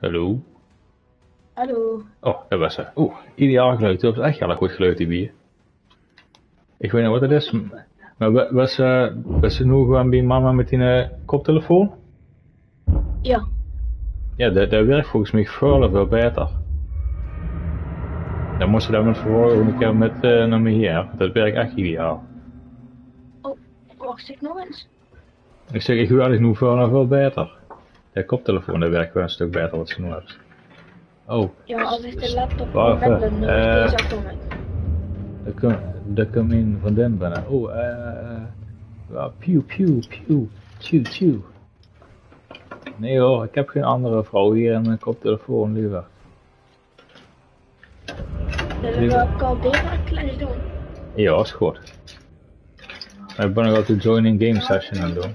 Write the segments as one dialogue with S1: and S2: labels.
S1: Hallo?
S2: Hallo.
S1: Oh, dat was ze. Oeh, ideaal geluid. Dat was echt heel goed geluid, die bier. Ik weet niet wat het is. Maar was, eh was ze nu gewoon bij mama met die eh, koptelefoon?
S2: Ja.
S1: Ja, dat, dat werkt volgens mij veel veel beter. Dan moest je dat met vervolgen een keer met naar me hier. Dat werkt echt ideaal.
S2: Oh, wacht ik nog eens.
S1: Ik zeg, ik het nu veel veel beter. De koptelefoon, dat werkt wel een stuk beter wat ze nu hebben. Oh,
S2: Ja, als ik de laptop
S1: Wacht
S2: moet
S1: even,
S2: bellen, dan
S1: eh.
S2: is deze automaat.
S1: daar kom, daar kom in van den binnen. Oh, eh, eh, ja, pew, pew, pew. Nee hoor, ik heb geen andere vrouw hier en een koptelefoon liever.
S2: Wil ik al deze klein doen.
S1: Ja, is goed. Ik ben nog altijd joining game session aan doen.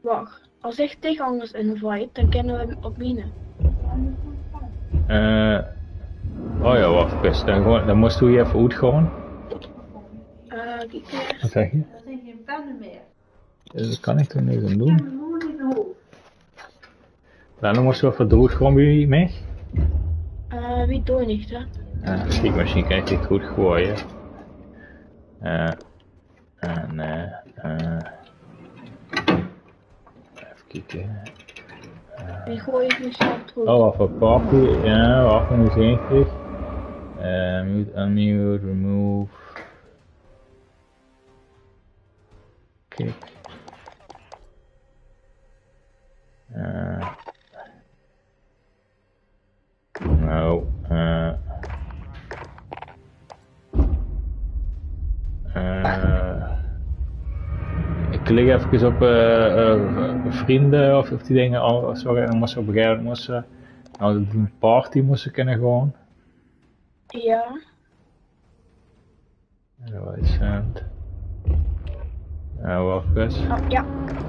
S2: Wacht, als ik tegenhangers invite, dan kunnen we hem op binnen.
S1: Eh, oh ja, wacht, best. Dan, dan moest je even uitgaan.
S2: Eh, kijk hier.
S1: Wat zeg je?
S3: Dat zijn geen pennen meer.
S1: Eh, Dat kan ik toch niet aan
S3: Ik
S1: doen? dan moest je even dood gewoon bij mij.
S2: Eh, wie doe niet, hè?
S1: Uh, kijk, misschien kan ik dit goed gooien. Eh, en, eh, even kijken.
S2: Die gooi ik nu terug.
S1: Oh, wacht, voor party. Ja, wacht, nu eens even. Mute, unmute, remove. Kijk. Eh. nou, eh. eh. Ik klik even op eh, eh, vrienden of, of die dingen. Oh, sorry, dan moest op een gegeven moment nou, die party moesten kunnen gewoon.
S2: Ja.
S1: Recent. Ja, wacht eens.
S2: Oh, ja.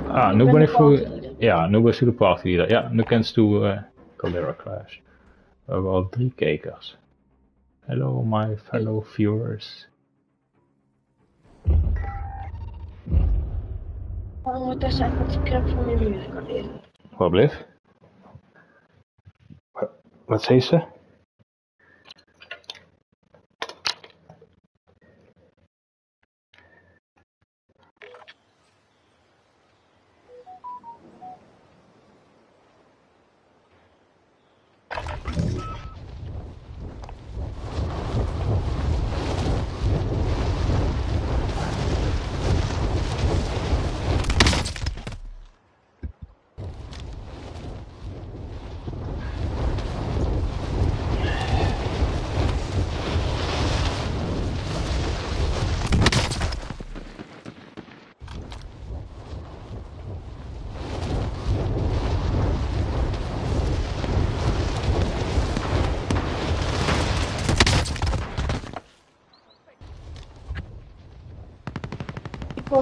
S1: Ah,
S2: Ik
S1: nu
S2: ben
S1: ik voor. Ja, nu ben ik de partyleader. Ja, nu kent je uh, Caldera Clash. We hebben al drie kijkers. Hello, my fellow viewers.
S2: Oh, ondertussen even het script van mijn muziek kan lezen.
S1: Wat bleef? Wat zei ze?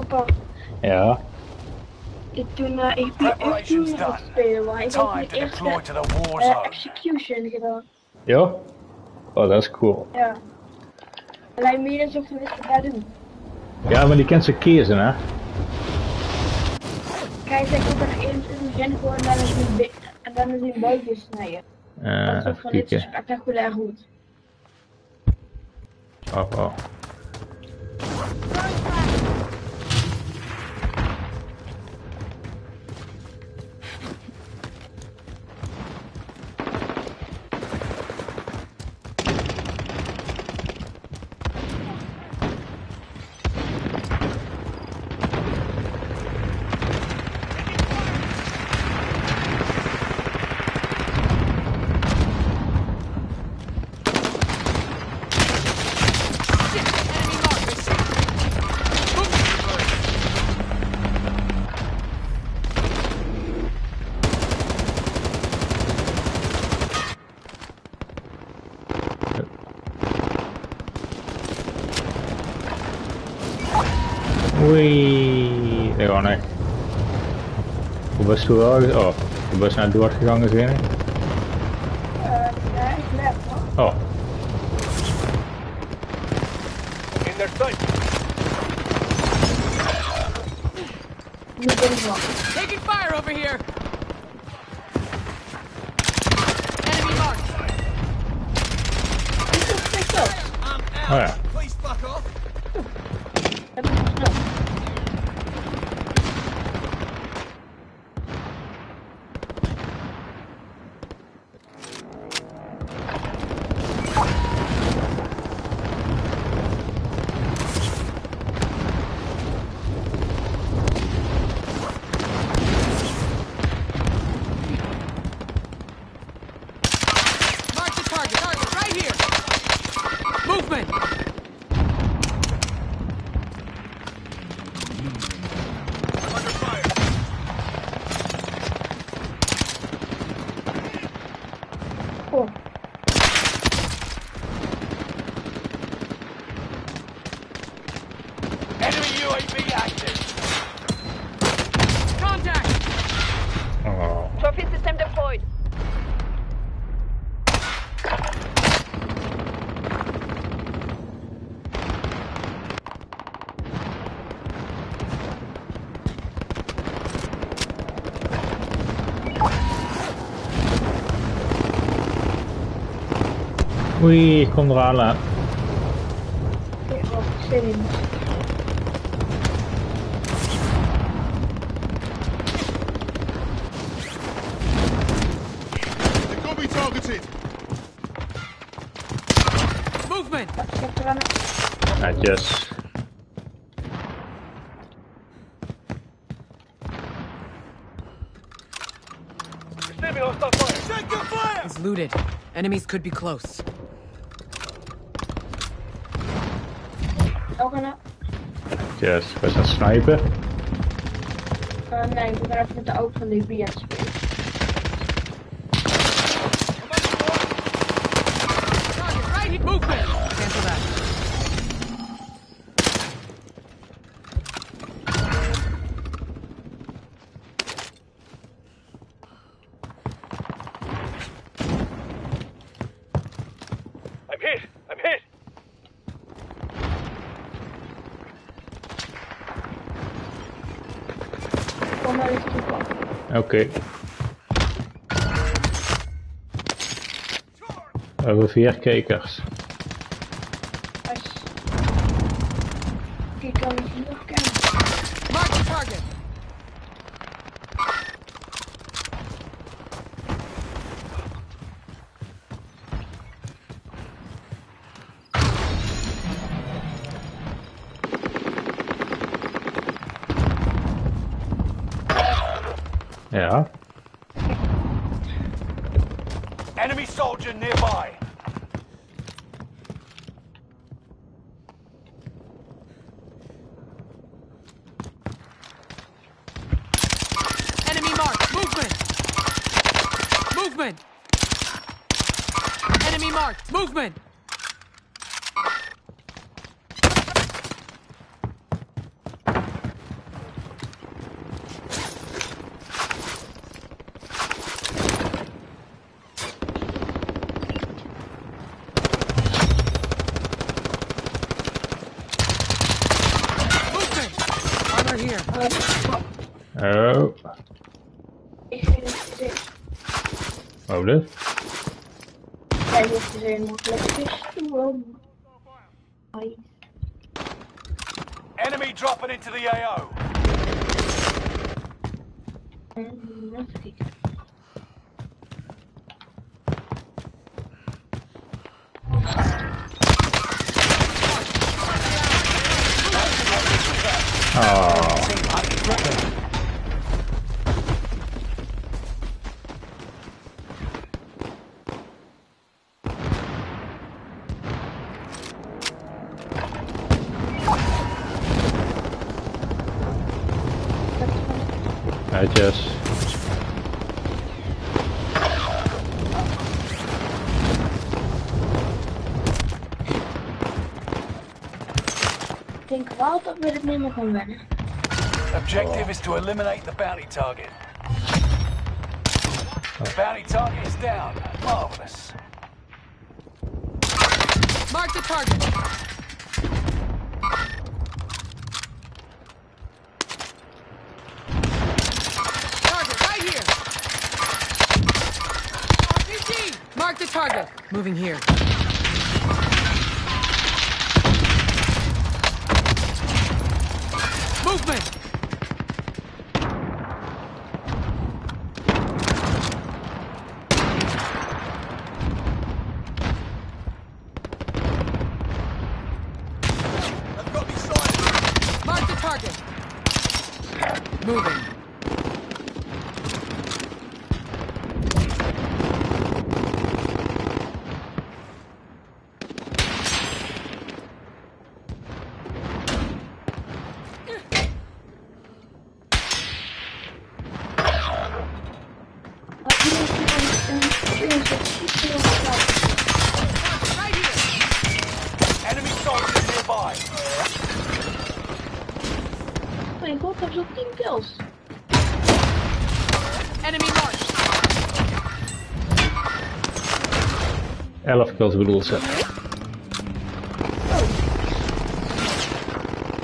S2: Al.
S1: Ja.
S2: Ik toen uh, ik ben echt
S4: done.
S2: spelen, maar ik heb mijn eerste eh,
S4: zone.
S2: execution gedaan.
S1: Ja? Oh, dat is cool.
S2: Ja. Alleen meer dan zoveel wist ik daar doen.
S1: Ja, maar die kent ze kiezen, hè?
S2: Kijk, ik moet er eerst in het begin gewoon en dan is mijn bi- en dan is mijn buikje snijden.
S1: Eh,
S2: dat is
S1: even
S2: van dit spectaculair goed.
S1: Oh, oh. toen wel, oh, de bus naar
S2: Dordt
S1: gegaan.
S4: Receiving hostile fire.
S5: Take your fire.
S6: It's looted. Enemies could be close.
S1: Netjes. We zijn snipen.
S2: Uh, nee, ik ben even met de auto van de IB
S1: Oké. We hebben vier kijkers. Wat dit?
S2: Jij hoeft gezin makkelijk Hoi.
S4: Enemy dropping into the AO.
S2: En wat ik.
S1: Oh. Netjes.
S2: Ik denk wel dat we het niet meer gaan wennen.
S4: Objective is to eliminate the bounty target. Oh. Bounty target is down. Marvelous.
S6: Mark the target. Target right here. RPG. Mark the target. Moving here.
S1: 11 kills bedoel ze.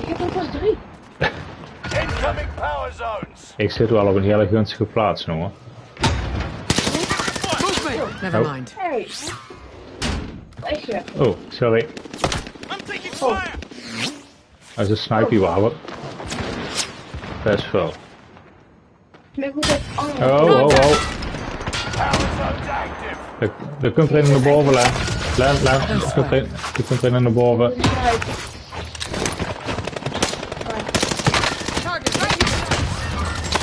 S2: Ik heb er pas 3.
S4: Incoming power zones.
S1: Ik zit wel op een hele gunstige plaats, jongen.
S6: Never
S1: Oh.
S6: mind.
S2: Hey. Je,
S1: Oh, sorry.
S5: I'm taking fire.
S1: Dat is een sniperwapen. Best wel.
S2: ik moet het
S1: Oh, oh, oh.
S4: Power zones active.
S1: Er, er komt er een naar boven, Len. Len, Len. Er komt er, er komt er een naar boven.
S2: Het is eruit.
S6: Target right here.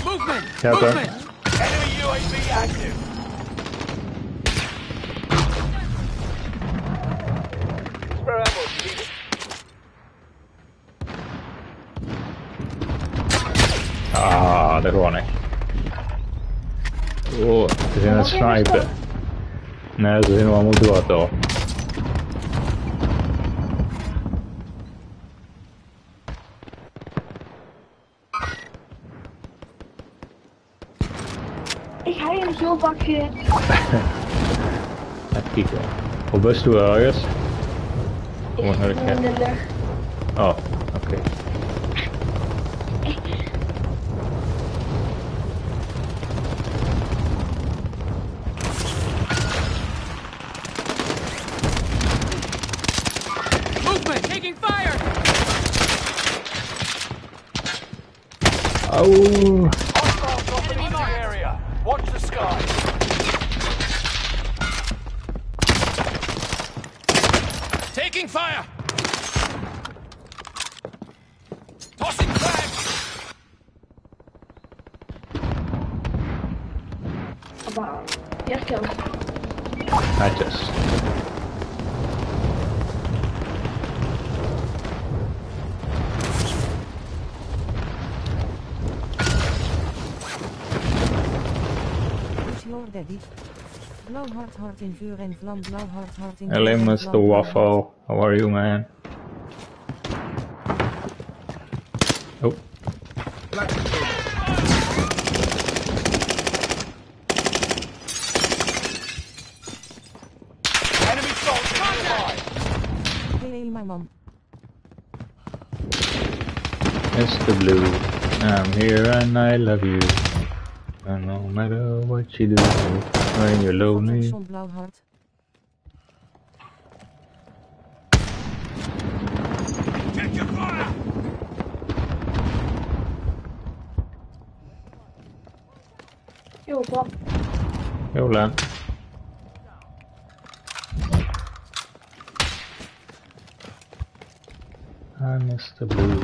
S6: Movement!
S1: Ja, oké.
S6: Movement!
S4: Enemy UAV active. Spare ammo, please.
S1: Ah, daar gewoon ik. Oh, ze zijn aan het snipen. Nee, ze zijn wel moeten wat al.
S2: Ik ga in een zoolbakje.
S1: Even hoe Op bus toe.
S2: Ik
S1: de.
S7: Hart hart in vuur en vlam, blauw hart hart in
S1: Hello,
S7: vuur en
S1: Mr.
S7: vlam, blauw hart.
S1: Waffle. How are you, man? Oh,
S4: Enemy soldiers nearby.
S7: Hey, my man.
S1: Mr. Blue, I'm here and I love you. And no matter what you do, when you're lonely.
S7: Attention, blauw hart.
S5: Check your fire.
S2: Yo, wat?
S1: Yo, Len. I'm Mr. Blue.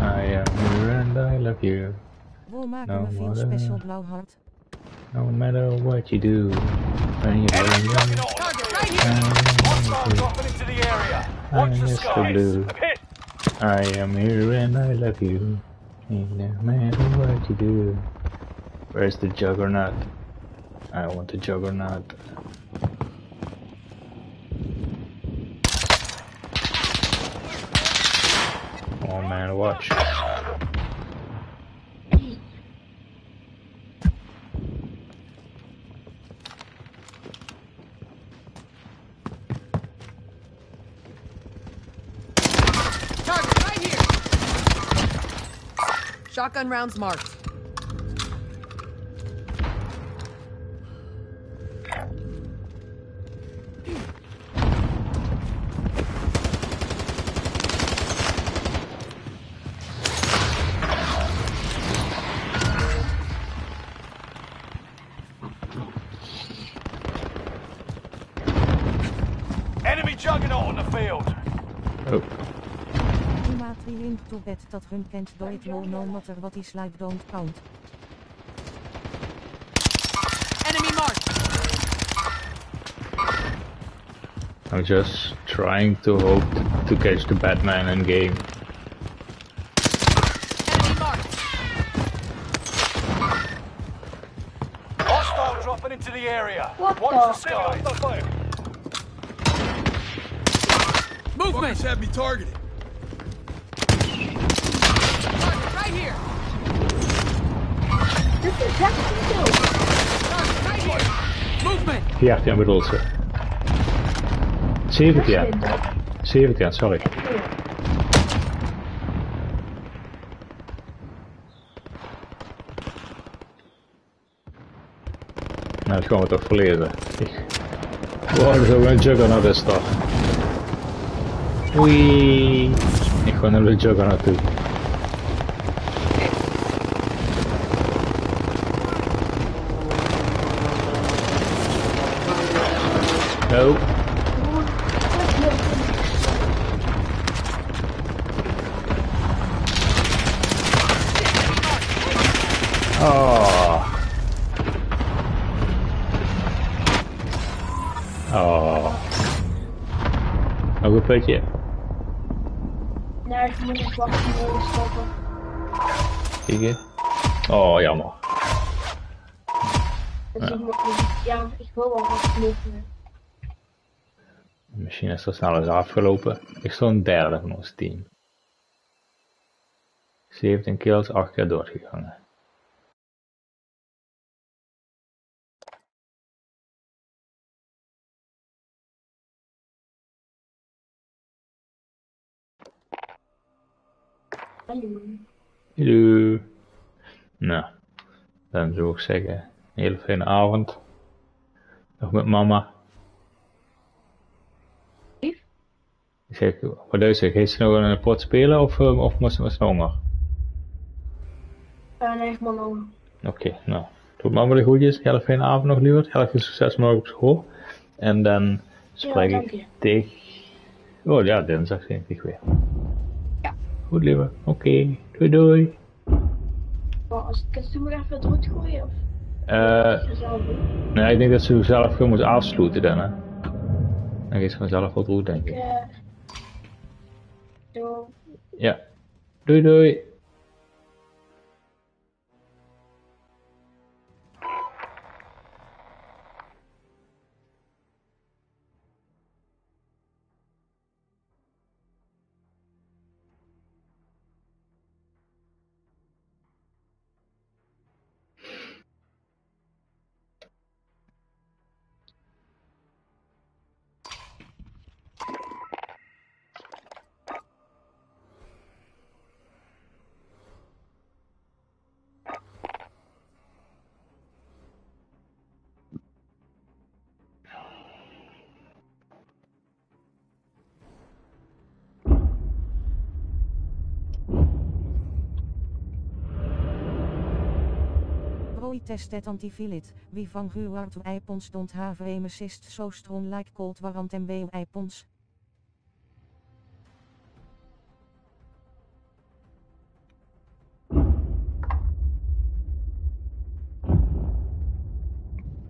S1: I am here and I love you.
S7: Wol maken
S1: Nou,
S7: we veel
S1: maar,
S7: special blauw hart.
S1: No matter what you do, when you're
S4: Enemy
S1: lonely.
S6: Target right here!
S4: Hostiles dropping into the area. Watch
S1: I'm
S4: the
S1: Mr.
S4: skies.
S1: Blue.
S4: Hit.
S1: I am here and I love you. No matter what you do. Where's the juggernaut? I want the juggernaut. Oh man, watch.
S6: Shotgun rounds marked.
S7: Dat hun kent do it low no matter what is life don't count.
S6: Enemy marked.
S1: I'm just trying to hope to catch the Batman in game.
S6: Enemy marked.
S4: Hostile dropping into the area.
S2: What
S4: Watch
S2: the-
S4: the skies.
S6: Movement.
S5: Fuckers have me targeted.
S6: Movement.
S1: 14 bedoelt ze. 17. 17, sorry. Nou, dat gaan we toch verleden. Ik... Wow, dat is ook een juggernaut is toch. Oei. Ik ga naar de juggernaut toe. No. Oh. Oh. Nog een putje.
S2: Nee, ik moet nog wachten stoppen.
S1: Kijk eens. Oh, jammer.
S2: Ja, ik wil wel wat vluchten.
S1: Misschien is het snel eens afgelopen. Ik stond derde van ons team. 17 kills, 8 keer doodgegangen. Hallo. Nou, dan zou ik zeggen, een hele fijne avond. Nog met mama.
S2: Lief?
S1: Ik zeg, wat is het? Gaat ze nog een pot spelen of, eh, of moest ze was honger?
S2: Uh, nee, man nog.
S1: Oké, nou. Doe mama de groetjes. Hele fijne avond nog, lieverd. Heel veel succes morgen op school. En dan spreek ik tegen... Oh ja, dinsdag denk ik weer.
S2: Ja.
S1: Goed, lieve. Oké, doei doei.
S2: Maar als ik het nog even het gooien of
S1: Eh, nee, ik denk dat ze zelf gewoon moet afsluiten dan, hè. Dan gaat ze vanzelf wat goed, denk
S2: Ik,
S1: ik. Ja. Yeah. đuôi
S7: dạ. đuôi tested wie van don't have aim assist so strong like cold warrant en B Eipons.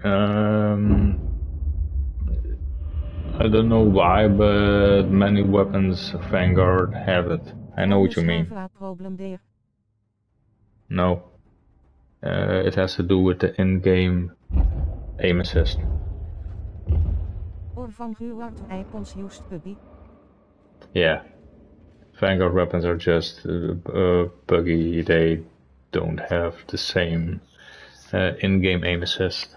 S1: Um, I don't know why, but many weapons Vanguard have it. I know what you mean. No. Uh, it has to do with the in-game aim assist.
S7: Or van Eipons used.
S1: Yeah. Vanguard weapons are just uh, uh, buggy. They don't have the same uh, in-game aim assist.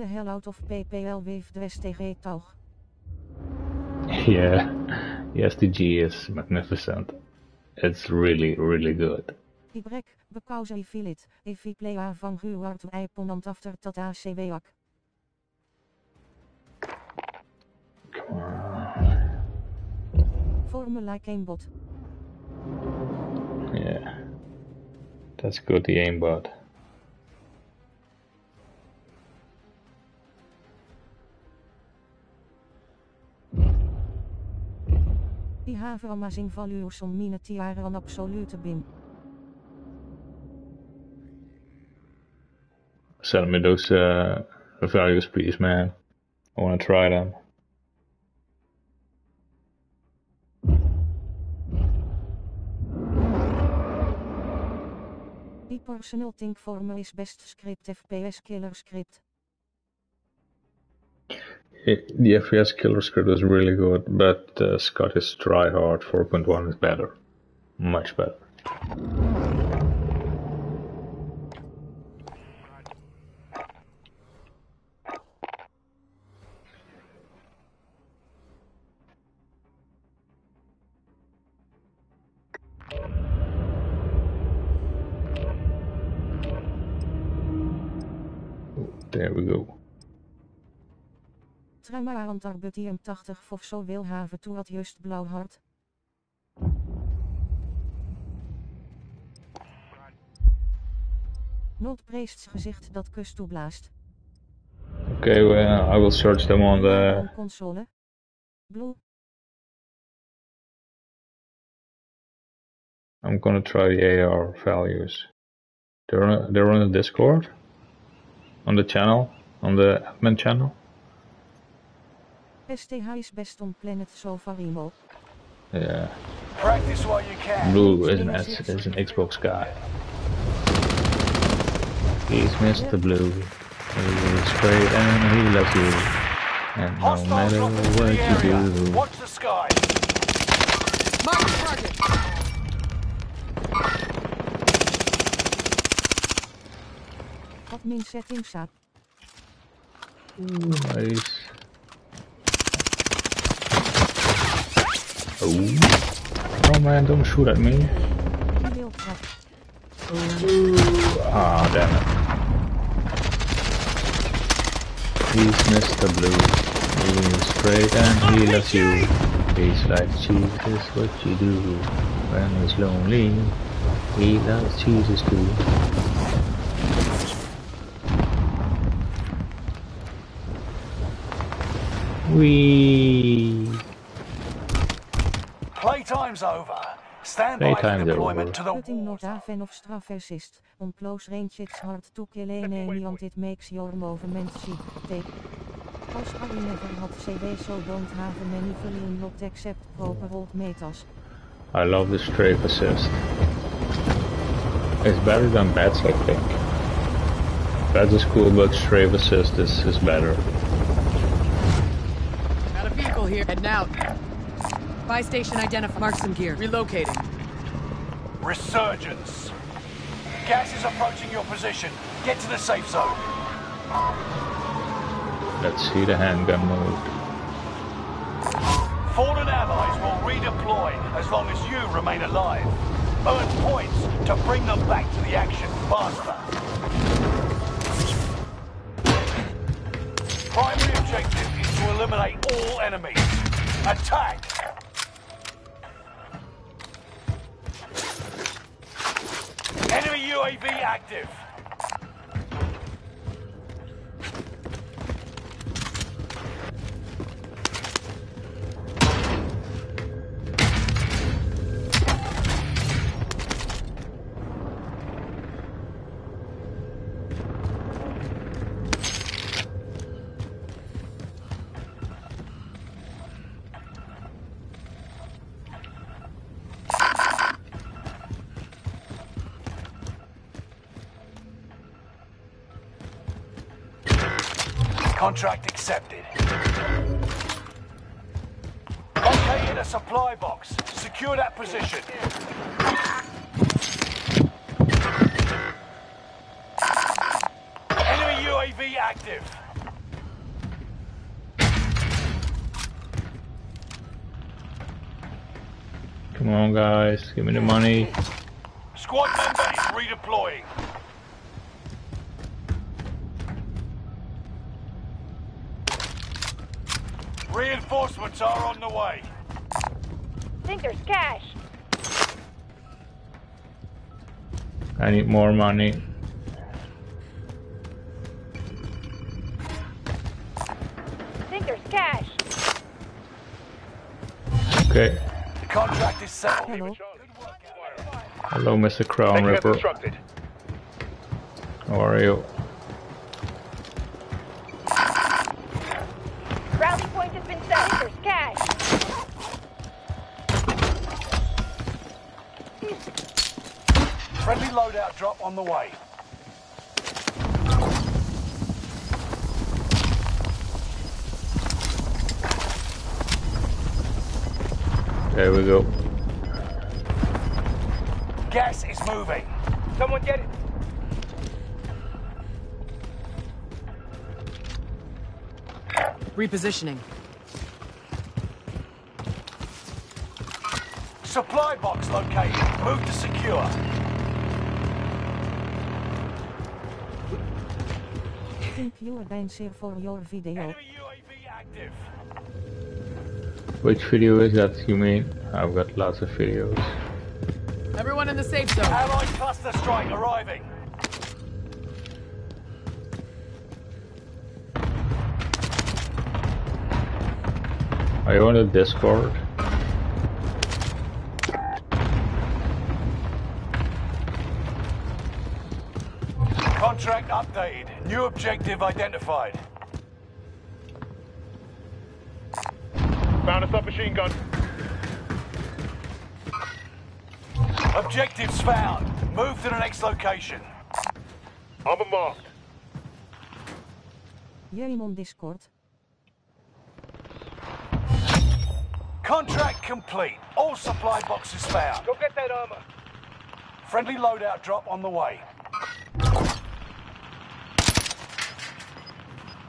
S7: The hell out of PPL with the STG Taug.
S1: yeah, the SDG is magnificent. It's really, really good.
S7: Ibrek, because I feel it, if we play a van Eiponant after dat ACWak.
S1: Come on.
S7: Formula aimbot.
S1: Yeah. That's good, the aimbot.
S7: Have amazing values on mine tiare an absolute bin.
S1: Send me those uh, values, please, man. I want to try them.
S7: Die personal think for me is best script FPS killer script.
S1: The FPS killer script is really good, but uh, Scottish Tryhard 4.1 is better. Much better.
S7: Trama aan Arbutium 80 of zo wil have toe had just blauw hart. Not preests gezicht dat kus toeblaast.
S1: Okay, well, I will search them on the.
S7: On console. Blue.
S1: I'm gonna try the AR values. They're on, they're on the Discord, on the channel, on the admin channel.
S7: STH is best on planet Sofarimo.
S1: Yeah,
S4: Practice while you can.
S1: Blue is an S, is an Xbox guy. He's Mr. Blue. He's great and he loves you. And no
S4: Hostiles
S1: matter what
S4: the area.
S1: you do,
S4: Watch the sky.
S6: Mark target.
S7: Admin settings up.
S1: nice. Oh, oh man, don't shoot at me. Ah, damn it. He's Mr. Blue. He's straight and he loves you. He's like Jesus, what you do when he's lonely. He loves Jesus too. Wee.
S4: Playtime's over. Stand by for deployment to the
S7: Putting
S4: war
S7: not aven of straf assist. On close range it's hard to kill an enemy and it makes your movement see. Take. Als I never had CD so don't have many volume not except proper old metas.
S1: I love the strafe assist. It's better than bats, I think. Bats is cool, but strafe assist is, is better.
S6: Got a vehicle here. Heading out. Buy station identified. Mark some gear. Relocating.
S4: resurgence. Gas is approaching your position. Get to the safe zone.
S1: Let's see the handgun mode.
S4: Fallen allies will redeploy as long as you remain alive. Earn points to bring them back to the action faster. Primary objective is to eliminate all enemies. Attack! UAV active. Contract accepted. Located a supply box. Secure that position. Enemy UAV active.
S1: Come on, guys, give me the money.
S4: Squad member is redeploying. Reinforcements are on the way.
S2: I think there's cash.
S1: I need more money.
S2: I think there's cash.
S1: Okay.
S4: The contract is settled.
S7: Hello.
S1: Hello, Mr. Crown Ripper. How are you?
S2: Rally point has been set. Think there's cash.
S4: Friendly drop on the way.
S1: There we go.
S4: Gas is moving. Someone get it.
S6: Repositioning.
S4: Supply box located. Move to secure.
S7: Thank you Reinseer for your video.
S4: Enemy UAV active.
S1: Which video is that you mean? I've got lots of videos.
S6: Everyone in the safe zone.
S4: Allied cluster strike arriving.
S1: Are you on the Discord?
S4: New objective identified.
S8: Found a submachine gun.
S4: Objectives found. Move to the next location.
S8: Armor marked.
S7: Jij on Discord.
S4: Contract complete. All supply boxes found.
S8: Go get that armor.
S4: Friendly loadout drop on the way.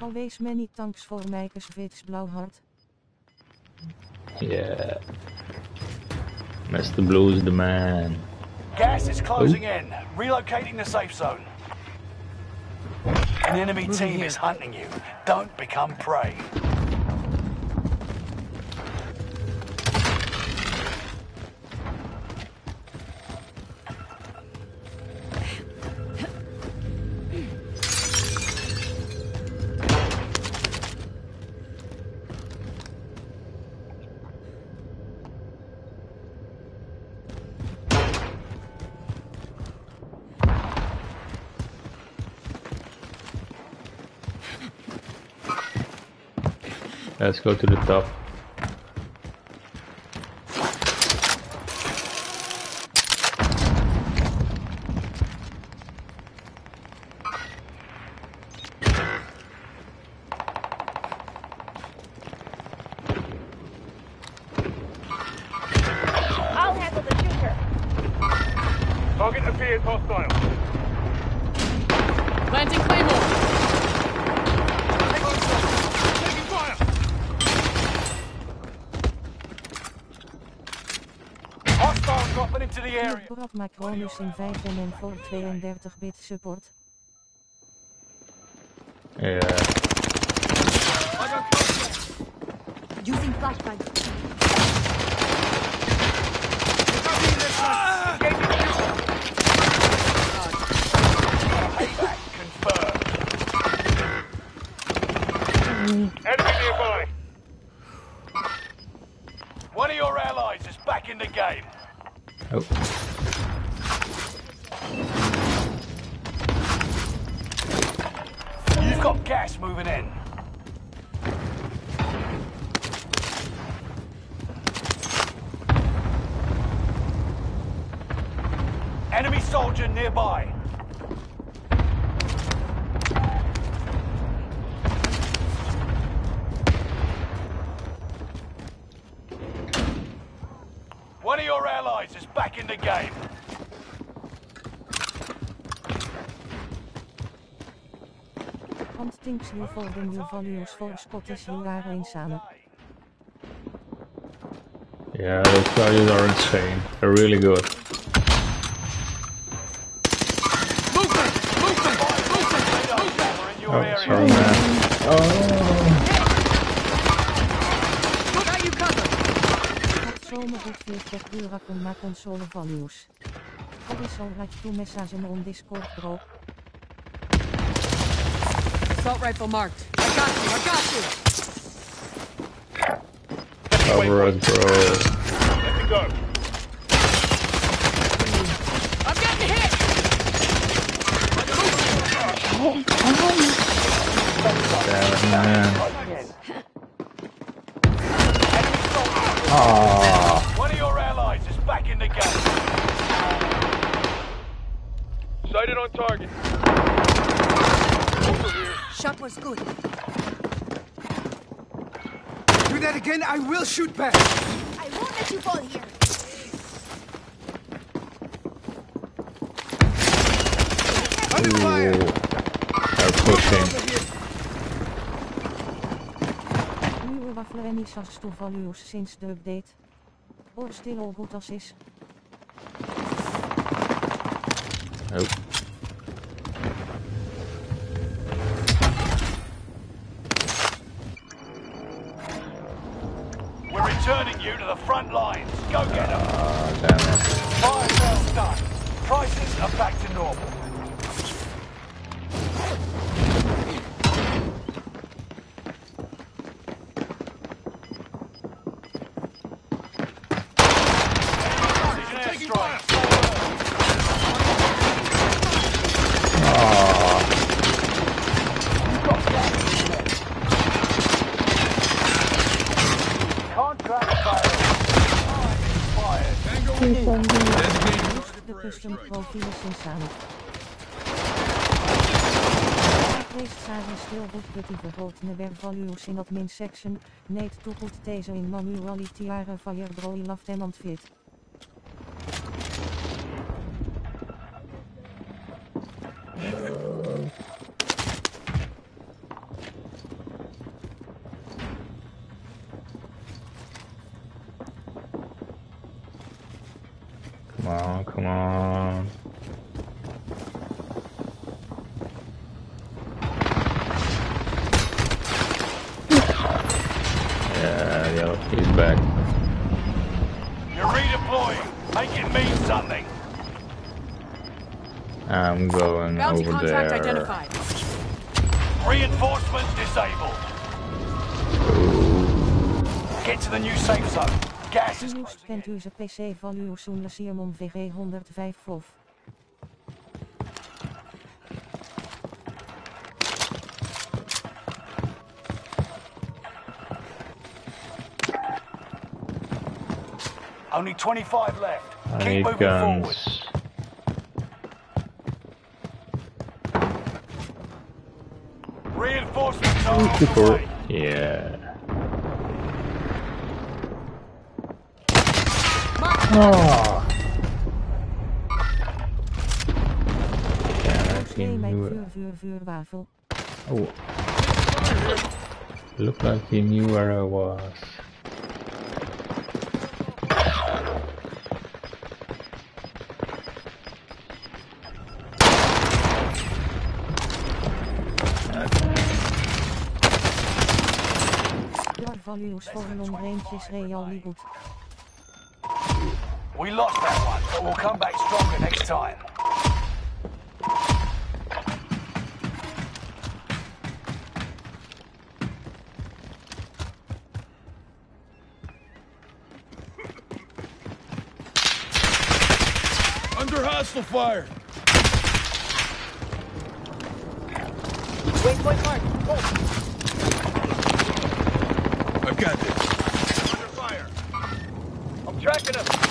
S7: Always many thanks voor Mijkes Vits Blauwhart.
S1: Yeah. Mr. Blue's the man.
S4: Gas is closing oh. in. Relocating the safe zone. An enemy
S6: Moving
S4: team
S6: here.
S4: is hunting you. Don't become prey.
S1: Let's go to the top.
S7: Macronus in 5 en voor 32-bit support. And thanks you for the new values for Scottish You are insane.
S1: Yeah, those charges are insane. They're really good.
S6: Movement! Movement! Movement!
S4: We're in your
S1: Oh,
S4: area.
S1: sorry, man. Oh.
S6: Got you covered!
S7: Tot zomergoed 40 euro con ma console values. What is alright to message on Discord bro?
S6: Assault rifle marked. I got you, I got you!
S1: Cover us, bro.
S8: Let me go.
S6: I'm getting hit!
S1: Damn it, man. Ah,
S4: One of your allies is back in the game.
S8: Sighted on target. Over.
S6: Shot was good.
S9: Do that again, I will shoot back.
S3: I won't let you fall here.
S9: Under fire.
S1: They're pushing.
S7: Nieuwe waffelen en Isas to values sinds de update. Or still all goed as is.
S1: Nope.
S4: Front lines. Go get them.
S1: Ah, it.
S4: Fire sales done. Prices are back to normal. Precision airstrike. Contract failed. Time expired.
S7: De custom profiel is insane. Race zijn still good pretty verhoogd ne ver values in admin section. Need to put deze in manuality are fire bro I love them and fit.
S1: Going over
S6: contract
S1: there.
S6: identified.
S4: Reinforcements disabled. Get to the new safe zone. Gas is
S7: Sinus kent u ze PC values zo'n Simon VG 105 FOF.
S4: only 25 left.
S1: I
S4: Keep moving forward.
S1: guns.
S4: Reinforcements are on the
S1: Yeah. Ah. Oh. Yeah, I've
S7: Nee,
S1: seen
S7: mijn
S1: you.
S7: vuur, vuur.
S1: Oh. Looked like he knew where I was.
S7: Values for long range is really good.
S4: We lost that one, but we'll come back stronger next time.
S5: Under hostile fire.
S6: Waypoint marked.
S5: I've got this.
S8: Under fire.
S4: I'm tracking them.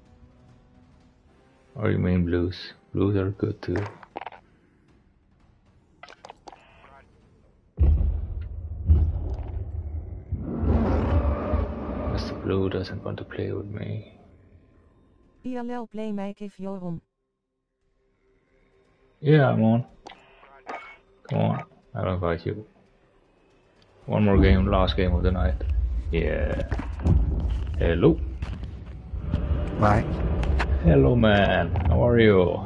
S1: Or you mean blues? Blues are good too. Mr. Blue doesn't want to play with me.
S7: ILL play make if you're on.
S1: Yeah, I'm on. Come on, I'll invite you. One more game, last game of the night. Yeah. Hello.
S10: Right.
S1: Hello, man. How are you?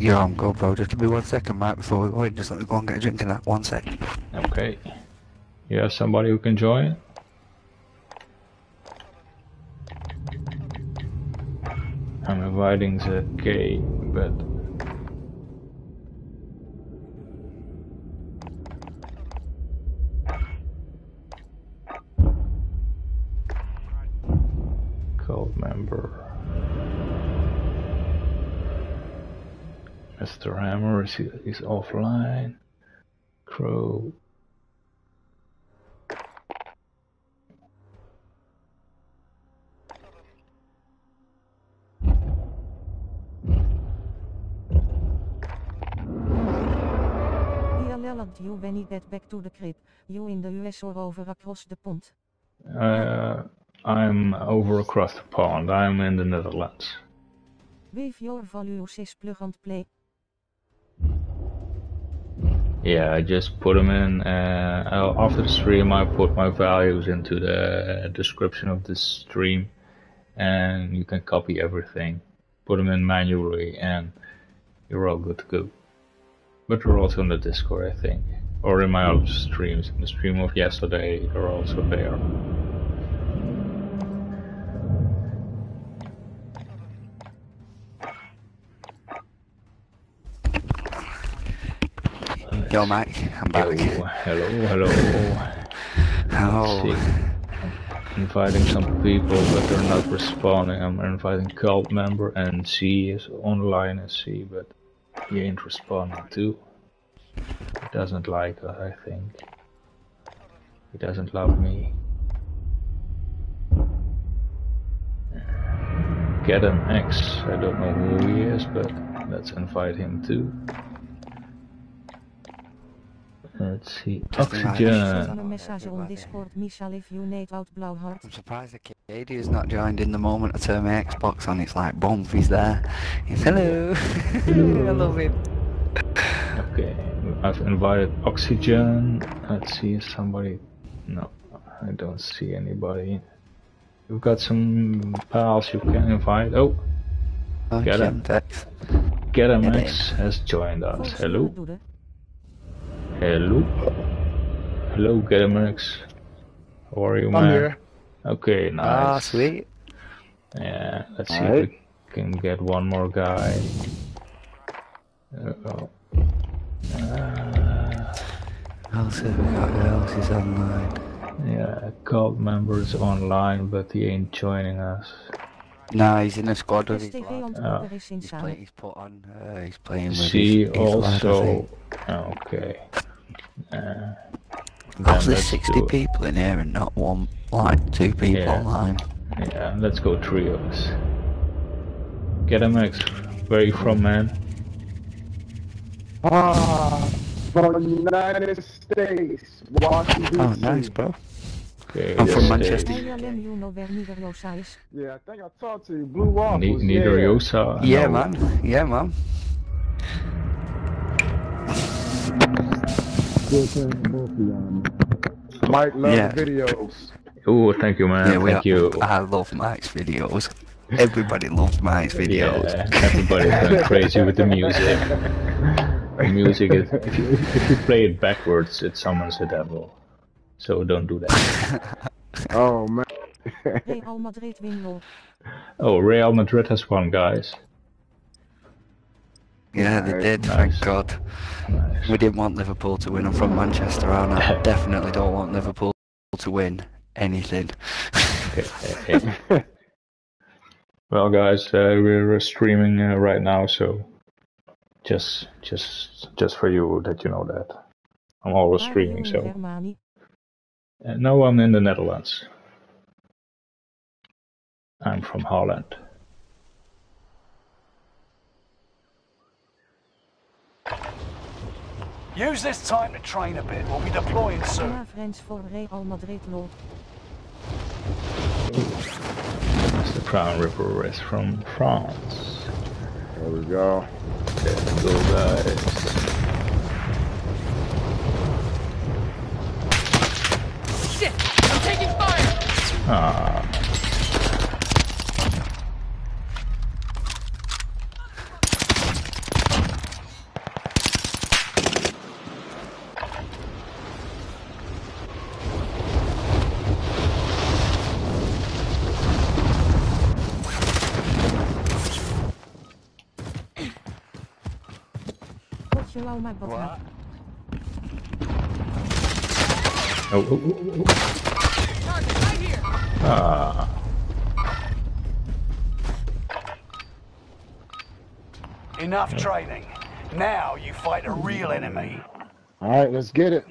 S10: Yeah, I'm good, bro. Just give me one second, Mike, before we go in. Just let me go and get a drink in that. One sec.
S1: Okay. You have somebody who can join? I'm inviting the K, but Mr. Hammer is, is offline. Crow.
S7: You when he get back to the crib. You in the US or over across the pond.
S1: Uh, I'm over across the pond. I'm in the Netherlands.
S7: With your values is plug and play.
S1: Yeah, I just put them in. Uh, after the stream, I put my values into the description of the stream, and you can copy everything, put them in manually, and you're all good to go. But they're also in the Discord, I think, or in my other streams. In the stream of yesterday, they're also there.
S10: Yo, Mike, I'm back.
S1: Yo, hello, hello.
S10: Oh,
S1: See, inviting some people, but they're not responding. I'm inviting cult member and C is online and C, but he ain't responding too. He doesn't like us, I think. He doesn't love me. Get him X. I don't know who he is, but let's invite him too. Let's see.
S10: Just invite.
S1: Oxygen.
S7: Send a message on Discord Michal if you need out Blauhart.
S10: I'm surprised the Katie has not joined in the moment I turn my Xbox on. It's like, boom, he's there. He's, hello. I love him.
S1: Okay, I've invited Oxygen. Let's see if somebody. No, I don't see anybody. You've got some pals you can invite. Oh,
S10: Oh,
S1: Get him.
S10: Tex.
S1: Get him
S10: Get
S1: X has joined us. Hello,
S7: Doede.
S1: Hello, hello, Get. How are you, man?
S11: I'm here.
S1: Okay, nice.
S10: Ah, sweet.
S1: Yeah, let's see
S11: Alright.
S1: if we can get one more guy. Uh-oh. Uh,
S10: I'll see if we got who else is online.
S1: yeah, cult member is online, but he ain't joining us.
S10: Nah, he's in a squad with his
S7: STV
S10: lad.
S7: ontmoeter is in
S10: He's, play, he's put on, uh, he's playing with
S1: See
S10: his, his lad,
S1: also.
S10: think.
S1: Okay. Uh,
S10: Because there's 60
S1: do it.
S10: people in here and not one, like two people
S1: Yeah.
S10: online.
S1: yeah, let's go trios. Get him X. Where you from, man?
S11: Ah, from the United States, Washington
S10: Oh, nice, bro.
S1: Okay,
S10: I'm from Manchester.
S7: ILM you know where neither Rosa is.
S11: Yeah, I think I talked to you. Blue Waffles.
S1: Ne- neither
S11: yeah.
S1: Yosa.
S10: Yeah, man. Yeah, man.
S11: Still playing both of y'all. Mike loves
S10: Yeah.
S11: videos.
S1: Oh, thank you, man.
S10: yeah, we
S1: thank
S10: are,
S1: you.
S10: I love Mike's videos. Everybody loves Mike's videos.
S1: Yeah, everybody's going crazy with the music. The music is if you, if you play it backwards, it summons the devil. So don't do that.
S11: Oh man.
S7: Real Madrid win.
S1: Oh, Real Madrid has won, guys.
S10: Yeah, they did, thank God. We didn't want Liverpool to win. I'm from Manchester, and I definitely don't want Liverpool to win anything.
S1: Well, guys, uh, we're uh, streaming uh, right now, so just, just, just for you that you know that I'm always
S7: Waar
S1: streaming. So
S7: Germany?
S1: uh, no one in the Netherlands. I'm from Holland.
S4: Use this time to train a bit. We'll be deploying soon.
S7: Na Friends voor Real Madrid lol.
S1: The Crown River is from France.
S11: There we go.
S1: Let's go, guys.
S6: Shit! I'm taking fire!
S1: Ah,
S7: Potje wou maar bot
S1: oh, oh, oh, oh, oh.
S6: Target right here!
S1: ah.
S4: Enough training. Now you fight a real enemy.
S11: Alright, let's get it.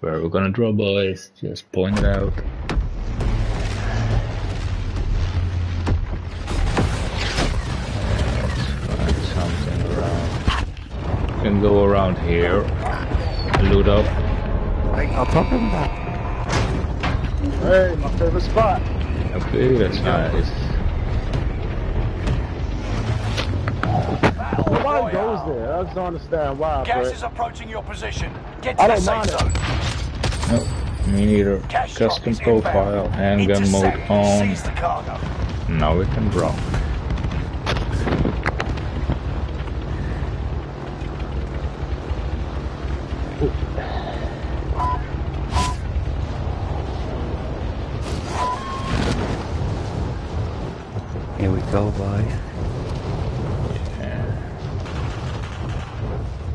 S1: Where we're gonna draw, boys? Just point it out. Can go around here. Loot up.
S10: Like, no problem that.
S11: Hey, my favorite spot.
S1: Okay, that's nice.
S11: Nobody goes there. I just don't understand why,
S4: Gas
S11: Brett.
S4: is approaching your position. Get to
S11: I
S4: the
S11: don't
S4: safe
S11: mind
S4: zone.
S1: No, me neither.
S4: Cash
S1: Custom
S4: is inbound.
S1: profile, handgun mode on.
S4: Seize the cargo.
S1: Now we can drop.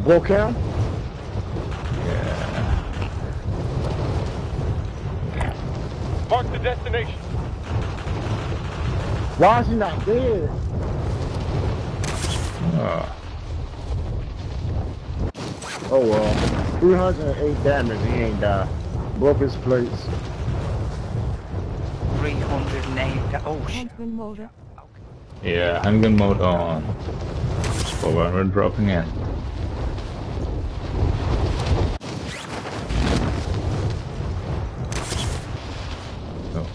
S11: Blow cam? Yeah.
S8: Mark the destination.
S11: Why is he not dead?
S1: Ah,
S11: Oh well. 308 damage, he ain't die. Both his plates.
S10: 308. Oh, shit.
S7: Handgun mode.
S1: yeah, handgun mode on. For when we're dropping in. Oh.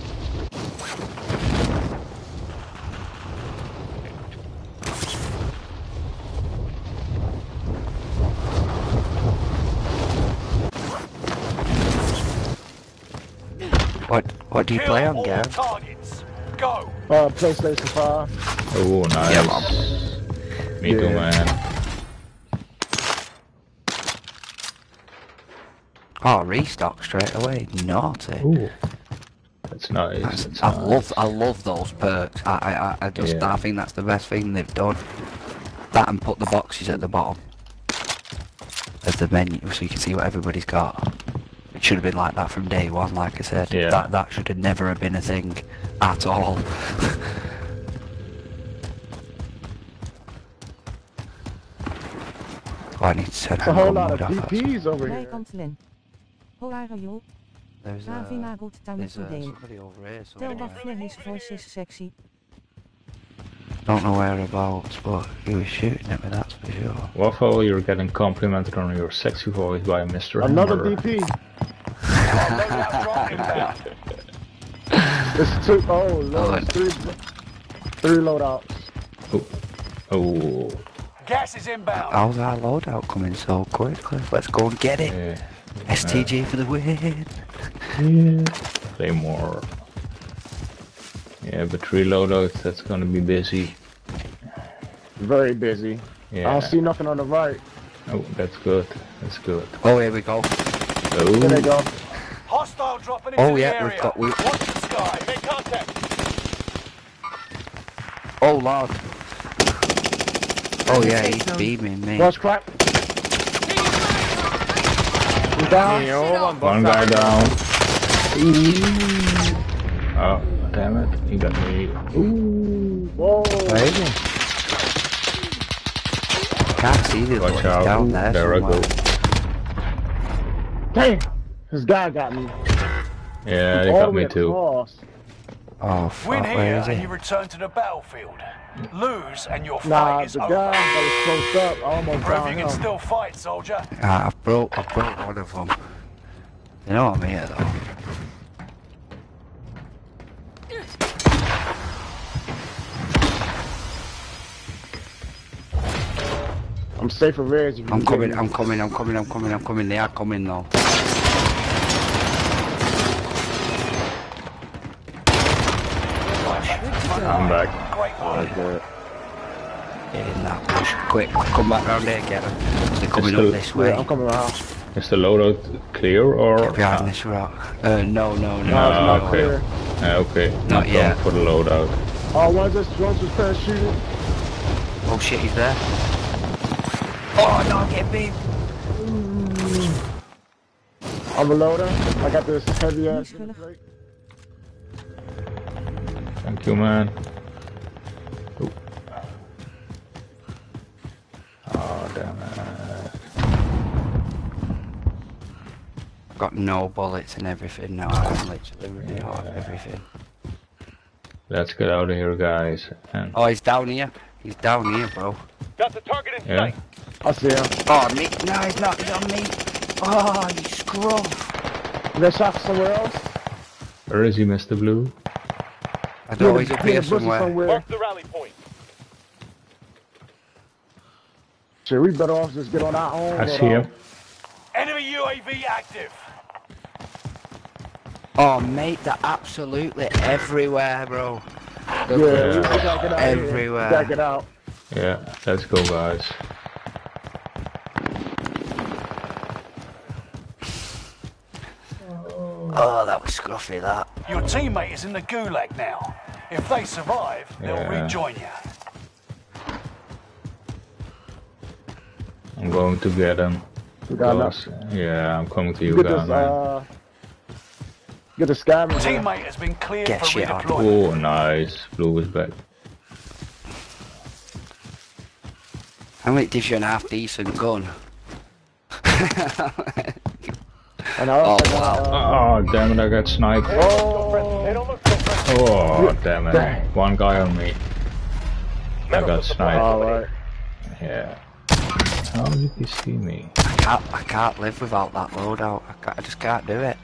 S10: What, what do you play on,
S4: all
S10: Gav?
S4: targets. Go.
S11: Uh, PlayStation 5.
S1: Oh, nice.
S10: Yeah, man.
S1: Me too, man.
S10: Oh, restock straight away. Naughty.
S1: Ooh. That's nice.
S10: That's,
S1: That's
S10: I
S1: nice.
S10: love, I love those perks. I, I, I- I just,
S1: Yeah.
S10: I think that's the best thing they've done. That and put the boxes at the bottom of the menu so you can see what everybody's got. It should have been like that from day one, like I said.
S1: Yeah.
S10: That that should have never have been a thing at all. oh, I need to turn
S11: It's a whole lot of
S10: mode.
S11: DPs over here.
S7: Bijkant Len. Hoe are you?
S10: There's,
S7: Ravina goed time
S10: there's
S7: today.
S10: somebody over here somewhere.
S7: dat his voice is sexy.
S10: Don't know whereabouts, but he was shooting at me, that's for sure.
S1: Waffle, you're getting complimented on your sexy voice by Mr.
S11: Another
S1: Hammer.
S11: DP.
S4: Loadout drop inbound.
S11: It's two, oh,
S10: Oh,
S11: Lord, oh,
S10: and-
S11: three, three loadouts.
S1: Oh, oh.
S4: Gas is inbound.
S10: How's our loadout coming so quickly? Let's go and get it.
S1: yeah.
S10: STG for the win.
S1: yeah. Play more. Yeah, but three loadouts, that's gonna be busy.
S11: Very busy. Yeah. I
S1: Yeah.
S11: don't see nothing on the right.
S1: Oh, that's good. That's good.
S10: Oh, here we go.
S11: There they
S1: Oh,
S11: go.
S4: Hostile dropping into
S10: Oh,
S4: the
S10: yeah,
S4: area.
S10: we've got- we-
S4: Watch the sky. Make contact.
S10: Oh, Lord. Oh, yeah, he's beaming me.
S11: Watch crack. He's down.
S1: one guy down. Oh, damn it. He got me.
S11: Ooh, whoa.
S10: Where is he? Can't see the
S1: Watch
S10: He's
S1: out.
S10: down there.
S1: There I go.
S11: Damn. This guy got me.
S1: Yeah,
S11: he
S1: got me too.
S11: across.
S10: Oh, fuck,
S4: Win
S10: where
S4: here
S10: is
S4: and you return to the battlefield. Lose and your
S11: Nah,
S4: fight is
S11: the
S4: over.
S11: guy that was close up, I almost
S4: Prove
S11: down
S4: you
S11: him.
S4: can still fight, soldier.
S10: Ah, I've broke, I've broke one of them. You know what I'm here though.
S11: I'm safe for Reds. if you
S10: I'm
S11: can
S10: coming, I'm coming, I'm coming, I'm coming, I'm coming. They are coming though.
S1: I'm back.
S4: Great work.
S11: Okay.
S10: Get in that bush. Quick, come back round here, get them. They're coming
S1: Still-
S10: up this way.
S11: Yeah, I'm coming around.
S1: Is the loadout clear or?
S10: Get behind this rock. Uh, no, no, no.
S11: No,
S1: Ah,
S11: not
S1: okay.
S11: clear.
S1: Yeah, okay.
S10: Not
S1: Not going
S10: yet.
S1: for the loadout.
S11: Oh, one's just, one's just parachuting.
S10: Oh shit, he's there. Oh no, I'm getting beat.
S11: I'm a loader. I got this heavy ass.
S1: Thank you, man. Oeh. Oh, ah, damn it.
S10: I've Got no bullets and everything now. I'm literally running out of everything.
S1: Let's get out of here, guys. And
S10: Oh, he's down here. He's down here, bro.
S8: Got the target in
S1: yeah,
S8: sight.
S11: I see him.
S10: Oh, me. No, he's not. He's on me. Oh, you scruff.
S11: You got shot somewhere else?
S1: where is he, Mr. Blue?
S10: I don't know he's
S11: Yeah,
S10: up
S11: in
S10: here
S11: the bushes
S10: somewhere.
S8: Mark the rally point.
S11: Shit, we better off just get on our own.
S1: I see him.
S4: Enemy UAV active.
S10: Oh, mate, they're absolutely everywhere, bro.
S11: Yeah,
S10: They're
S11: we
S10: literally
S11: gotta get out of here.
S10: everywhere.
S11: We gotta out.
S1: Yeah, let's go, guys.
S10: Oh, that was scruffy, that.
S4: Your teammate is in the gulag now. If they survive, they'll
S1: Yeah.
S4: rejoin you.
S1: I'm going to get him.
S11: We.
S1: Yeah, I'm coming to you,
S11: Get
S1: guys,
S11: this,
S1: man.
S11: the scavenger.
S4: Teammate has been cleared
S10: Get
S4: for
S10: shit
S4: redeployment.
S1: Oh, nice. Blue is back.
S10: I mean, it gives you an half decent gun.
S11: And I also
S10: Oh,
S11: got, uh,
S1: Oh, damn it, I got sniped.
S8: They don't look so friendly.
S1: Oh, damn it.
S11: Dang.
S1: One guy on me. I
S8: Medical
S1: got
S8: supply.
S1: sniped.
S11: Alright.
S1: Yeah. How did you see me?
S10: I can't, I can't live without that loadout. I, can't, I just can't do it.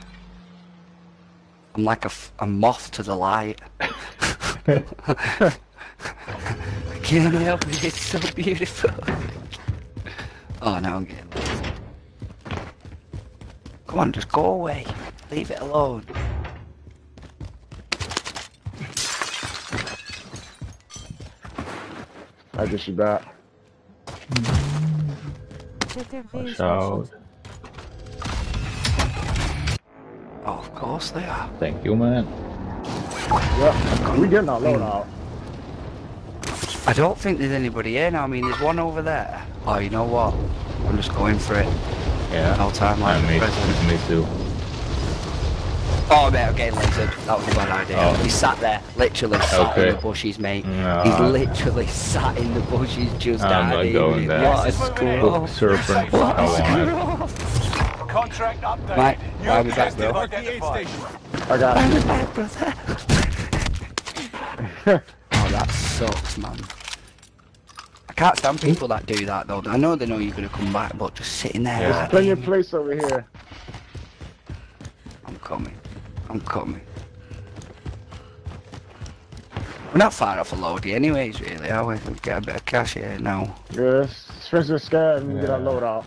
S10: I'm like a, f- a moth to the light. I can't help it, it's so beautiful. Oh, no, I'm getting lazy. Come on, just go away. Leave it alone.
S11: I just you back.
S1: Watch out.
S10: Oh, of course they are.
S1: Thank you, man.
S11: Yep. We getting our load out.
S10: I don't think there's anybody here now. I mean, there's one over there. Oh, you know what? I'm just going for it.
S1: Yeah.
S10: No time like
S1: me, me too.
S10: Oh, mate, I'm getting lasered. That was a bad idea.
S1: Oh.
S10: He sat there, literally sat in the bushes, mate.
S1: No.
S10: He's literally sat in the bushes just
S1: I'm not going there.
S10: What a
S4: Yes, it's moving in.
S1: Book
S10: screw.
S1: serpent.
S10: What a screw.
S4: Contract updated.
S10: Right,
S4: Your
S10: I'll be back,
S4: objective
S10: bro.
S4: identified.
S11: I got
S10: I'm
S11: it.
S10: back, brother. oh, that sucks, man. I can't stand people that do that, though. I know they know you're going to come back, but just sitting there.
S1: Yeah.
S10: hiding.
S11: Plenty of place over here.
S10: I'm coming. I'm coming. We're not far off a loadie anyways, really, are we? We get a bit of cash here now.
S11: Yes. Especially the scav and we get our load out.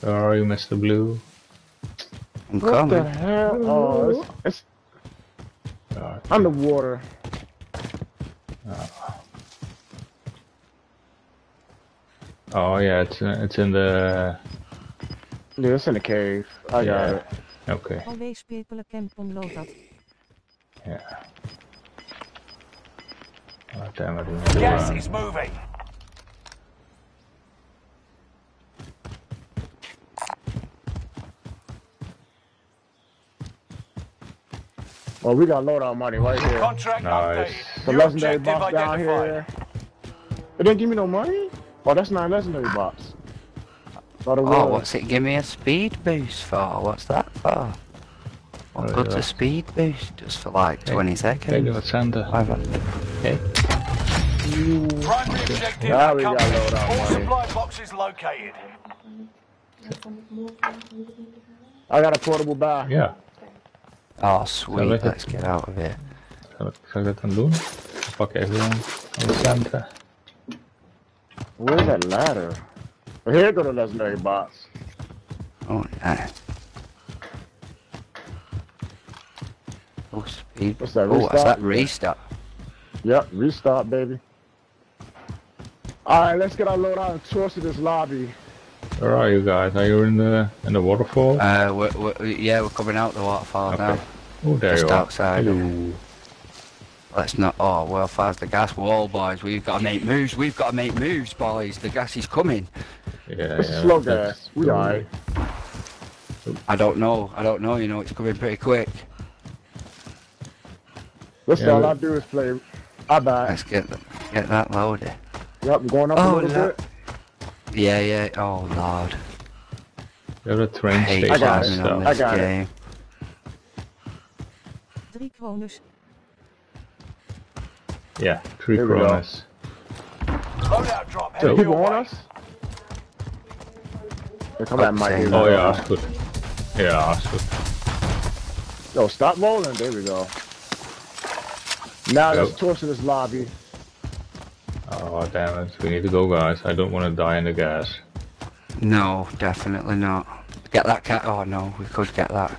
S1: Where are you, Mr. Blue?
S10: I'm
S11: What the
S10: coming.
S11: hell? Oh, it's, it's
S1: God.
S11: underwater.
S1: Oh yeah, it's uh, it's in the.
S11: Yeah, it's in the cave. I got it.
S1: Okay.
S7: Alwees people camp on dat.
S1: Yeah. Oh, damn it. we need to
S4: Gas is moving.
S11: Well, we got loadout money right here.
S4: Contract
S1: Nice.
S4: updated.
S11: The
S4: New
S11: legendary box down here. It didn't give me no money? Oh, that's not a legendary box. Thought it
S10: Oh,
S11: was.
S10: what's it give me a speed boost for? What's that for? What
S1: Oh,
S10: good's
S1: yeah.
S10: a speed boost? Just for like 20
S1: Hey,
S10: seconds?
S1: what's Santa?
S10: Whatever.
S1: Okay.
S4: Primary objective
S11: Now we got
S4: accomplished.
S11: loadout
S4: All
S11: money.
S4: supply boxes located.
S11: I got a portable bar.
S1: Ja.
S10: Oh, sweet. Let's get out of here.
S1: Zal ik, zal ik dat dan doen? Ik pak even alle centen.
S11: Where's that ladder? Well, here go the legendary box.
S10: Oh, yeah. Oh, speed.
S11: What's that,
S10: Oh, what's
S11: restart?
S10: that restart?
S11: Yep, restart, baby. All right, let's get our load out and tour to this lobby.
S1: Where are you guys? Are you in the in the waterfall?
S10: Uh, we're, we're, yeah, we're coming out the waterfall
S1: Okay.
S10: now.
S1: oh, there
S10: Just
S1: you are.
S10: outside.
S1: Hello.
S10: Let's not. Oh, well, fast the gas wall, boys. We've got to make moves. We've got to make moves, boys. The gas is coming.
S1: Yeah,
S11: It's
S1: yeah.
S11: slow gas. We all right.
S10: I don't know. I don't know. You know, it's coming pretty quick.
S11: Listen,
S1: Yeah,
S11: all
S1: we-
S11: I do is play. I buy.
S10: Let's get th- get that loaded.
S11: Yep, I'm going up
S10: Oh,
S11: a little
S10: that-
S11: bit.
S10: Yeah, yeah. Oh lord.
S1: There's a
S10: I
S1: train
S10: hate
S1: station.
S11: got it.
S1: so-
S11: I
S10: this
S11: got it.
S10: game.
S7: Drie kronus.
S1: Yeah, three
S11: Here we go.
S1: krones.
S4: Loadout drop.
S1: So-
S4: Heading
S11: People
S4: your
S11: on
S4: way.
S11: us? They come at Mike.
S10: same.
S1: Oh ja, is goed. Ja, is goed.
S11: Yo, stop rolling. There we go. Now
S1: Go.
S11: let's tour this lobby.
S1: Oh damn it, we need to go guys. I don't want to die in the gas.
S10: No, definitely not. Get that cat. Oh no, we could get that.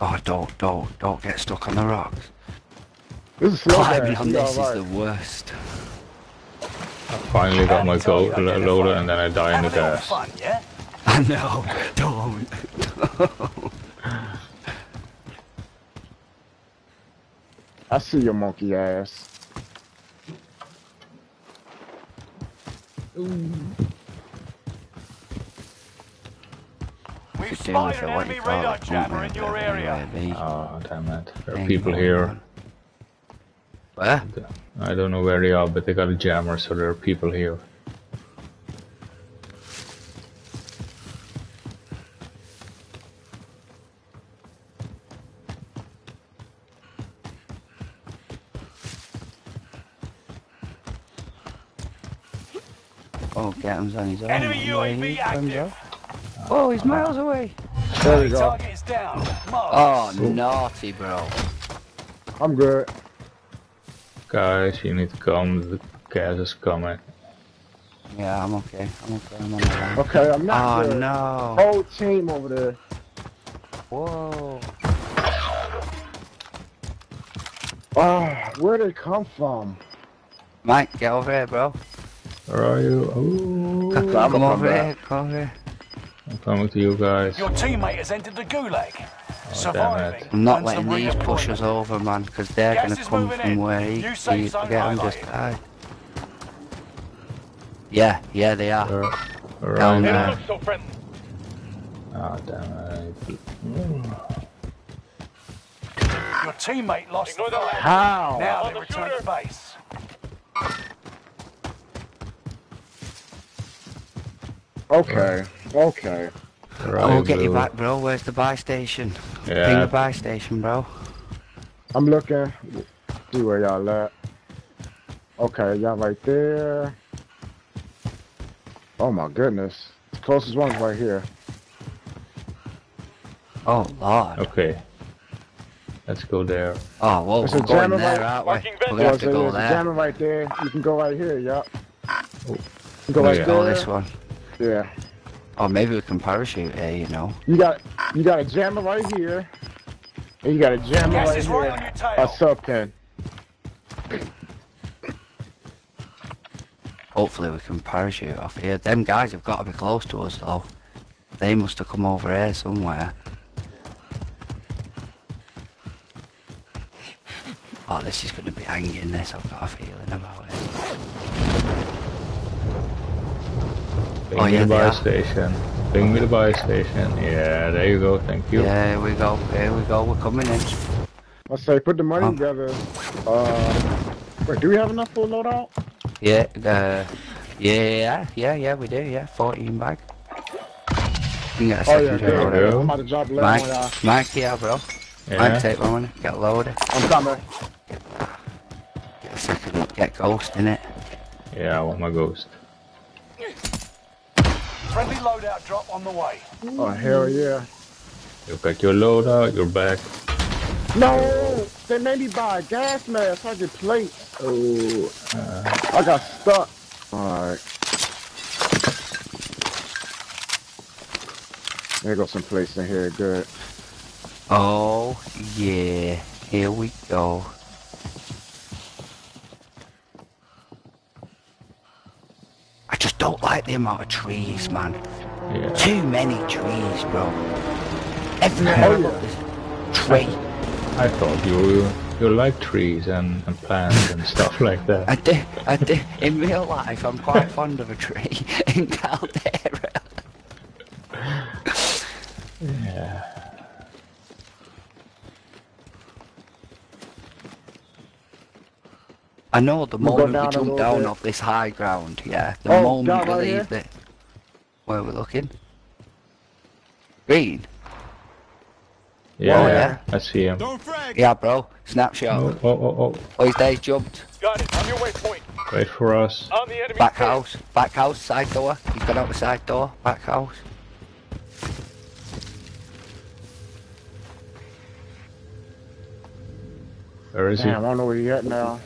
S10: Oh, don't, don't, don't get stuck on the rocks.
S11: This is slow
S10: Climbing on this
S11: all
S10: is the worst.
S1: I finally got my go loader and then I die in the gas.
S4: fun, yeah?
S10: I know. Don't.
S11: I see your monkey ass.
S4: We've
S10: Could do with
S4: spotted an enemy radar jammer in your area.
S10: anyway, me.
S1: Oh ah, damn it, there are
S10: Ain't
S1: people here.
S10: on. Where?
S1: I don't know where they are, but they got a jammer, so there are people here.
S10: Oh, Gatham's on his own.
S4: Enemy UAV
S10: he from, bro?
S4: active.
S10: Oh, he's miles away.
S11: There we go.
S4: Target is down.
S10: Oh, naughty, bro.
S11: I'm good.
S1: Guys, you need to come, the gas is coming.
S10: Yeah, I'm okay. I'm okay. I'm on the line.
S11: Okay, I'm not
S10: Oh,
S11: good.
S10: no.
S11: Whole team over there.
S10: Whoa.
S11: Ah, where they come from?
S10: Mike, get over here, bro.
S1: Where are you? Oh,
S10: Come,
S11: I'ma come
S10: over
S11: back.
S10: here. Come over here.
S1: I'm coming to you guys.
S4: Your teammate has entered the gulag.
S1: Oh,
S4: Surviving.
S10: I'm not letting
S4: them
S10: these push us over, man, because they're going to come from
S4: in.
S10: where he,
S4: New safe
S10: he
S4: zone
S10: get him just
S4: highlighted.
S10: died. Yeah, yeah, they are.
S1: Where, where
S10: Down
S1: are you?
S10: there.
S8: They look so friendly.
S1: Oh ah, damn it.
S4: Your teammate lost
S8: Ignore
S4: the
S8: the
S4: fight.
S11: How?
S4: Now they return to base.
S11: Okay, okay.
S1: Where are
S10: Oh, we'll
S1: you,
S10: get you back, bro. Where's the buy station? Ping
S1: Yeah,
S10: the buy station, bro.
S11: I'm looking. See where y'all at. Okay, y'all right there. Oh my goodness. The closest one's right here.
S10: Oh, Lord.
S1: okay. Let's go there.
S10: Oh, well,
S11: There's
S10: we're
S11: a
S10: going
S11: jammer
S10: there,
S11: right-
S10: aren't we? We're going to have to
S11: so
S10: go
S11: there's a
S10: there.
S11: jammer right there. You can go right here, yup.
S1: Oh.
S11: You can go
S1: Oh,
S11: right
S1: yeah.
S11: there.
S10: Oh, this one.
S11: Yeah.
S10: Oh, maybe we can parachute here, you know.
S11: You got you got a jammer right here. And you got a jammer
S4: Gas
S11: right here.
S4: right on your tail.
S11: A sub pen.
S10: Hopefully we can parachute off here. Them guys have got to be close to us though. They must have come over here somewhere. Oh, this is going to be hanging this, I've got a feeling about it.
S1: Bring
S10: Oh,
S1: me
S10: yeah,
S1: the buy station. Bring me the buy station. Yeah, there you go. Thank you.
S10: Yeah, here we go, here we go, we're coming in.
S11: Let's say put the money
S10: Um,
S11: together. Uh, wait, do we have enough for a loadout?
S10: Yeah, uh, yeah, yeah, yeah, we do, yeah, 14 bag. You can get a
S11: Oh yeah,
S10: secondary
S11: good.
S10: loader.
S1: go.
S11: I'm about to drop
S10: Mike,
S11: last one.
S10: Mike, yeah, bro.
S1: Yeah.
S10: Mike, take one, get loaded.
S11: I'm coming.
S10: Get a second, get ghost in it.
S1: Yeah, I want my ghost.
S4: Friendly loadout drop on the way.
S11: Oh hell yeah.
S1: You got your loadout, you're back.
S11: No! They made me buy a gas mask. I get plates. Oh, I got stuck. Alright. There goes some place in here. Good.
S10: Oh, yeah, here we go. I just don't like the amount of trees, man.
S1: Yeah.
S10: Too many trees, bro. Everywhere
S11: Oh, yeah.
S10: there's tree.
S1: I thought you you like trees and, and plants and stuff like that.
S10: I do, I do. In real life, I'm quite fond of a tree in Caldera. I know the
S11: We'll
S10: moment
S11: down
S10: we jump down
S11: bit.
S10: off this high ground, yeah, the
S11: Oh,
S10: moment we leave
S11: here?
S10: the... Where are we looking? Green?
S1: Yeah,
S10: Oh,
S1: yeah.
S10: yeah.
S1: I see him.
S5: Don't.
S10: Yeah, bro. Snapshot.
S1: Oh, oh, oh, oh.
S10: Oh, his day's jumped.
S8: Got it. On your waypoint.
S1: Wait for us.
S8: On the enemy.
S10: Back house. Back house, side door. He's gone out the side door. Back house.
S1: Where is he?
S11: I don't know where you at now.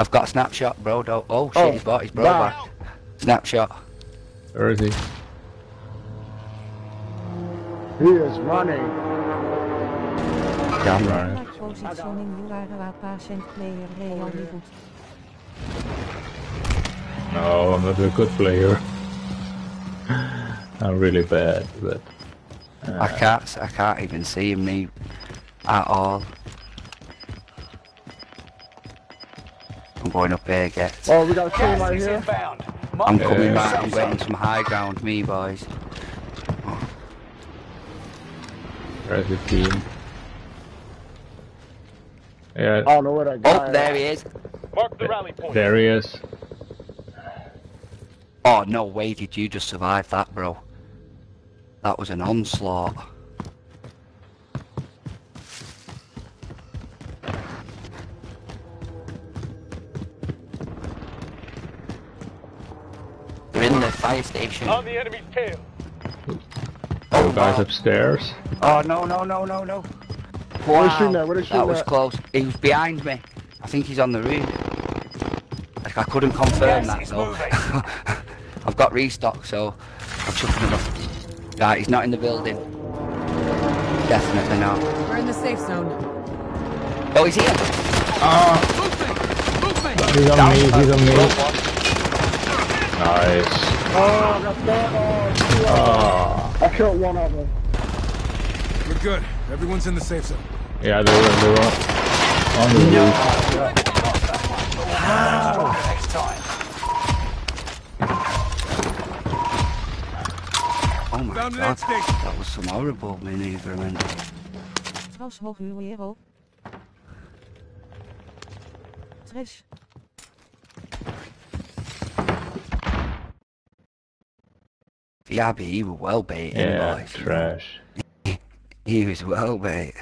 S10: I've got a snapshot, bro. Don't... Oh, shit,
S11: Oh,
S10: he's bought his bro
S11: wow.
S10: back. Snapshot.
S1: Where is he?
S11: He is running.
S10: Damn
S1: Right.
S7: Like positioning you are player really good.
S1: No, I'm not a good player. I'm really bad, but
S10: I uh, can't... I can't even see me at all. I'm going up here, get.
S11: Oh, we got a team
S4: Gas
S11: right here.
S4: inbound.
S10: I'm coming
S4: the
S10: back. I'm
S4: zone.
S10: getting some high ground, me boys.
S1: where's the team? Yeah,
S11: I don't know where that guy
S10: Oh, there he is.
S8: Mark the rally point.
S1: there he is.
S10: Oh, no way did you just survive that, bro. That was an onslaught. Fire station.
S8: On the enemy's tail.
S1: You guys upstairs?
S10: Oh, no, no, no, no, no.
S11: Where they
S10: Wow,
S11: shooting at? Where they shooting
S10: that was
S11: at?
S10: close. He was behind me. I think he's on the roof. Like, I couldn't confirm
S4: Gas
S10: that,
S4: is
S10: though.
S4: moving.
S10: I've got restock, so I'm chucking him off. Right, he's not in the building. Definitely not.
S6: We're in the safe zone.
S10: Oh, he's here. Ah.
S1: He's on me, he's on me. Nice.
S11: Oh, I that. Oh, two
S1: Oh.
S11: I killed one of them.
S5: We're good. Everyone's in the safe zone.
S1: yeah, they were, they were on the roof.
S4: Next.
S10: Oh my
S5: Found
S10: god.
S5: aid.
S10: That was some horrible maneuverment.
S7: Tras
S10: Yeah, but he was well bait,
S1: Yeah,
S10: boys.
S1: trash.
S10: He was well bait.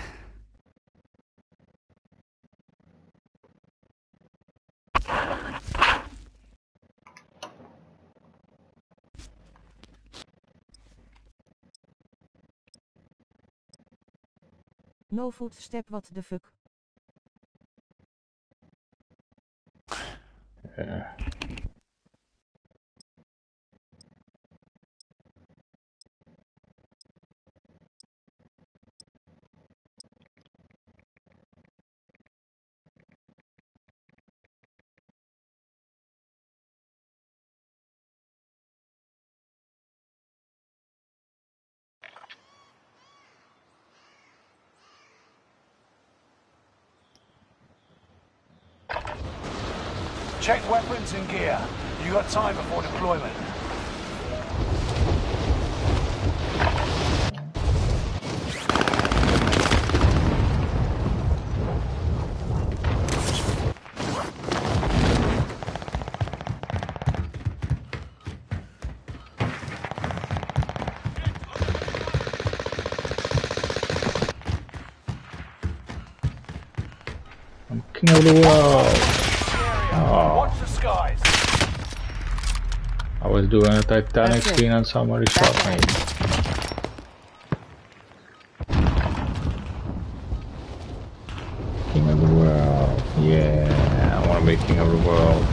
S7: No footstep what the fuck.
S1: Yeah.
S4: Check weapons and gear. You got time before deployment.
S1: I'm king of the world. Oh,
S4: Watch the skies.
S1: I was doing a Titanic
S7: That's it.
S1: scene and somebody shot me. King of the world. Yeah, I want to be king of the world.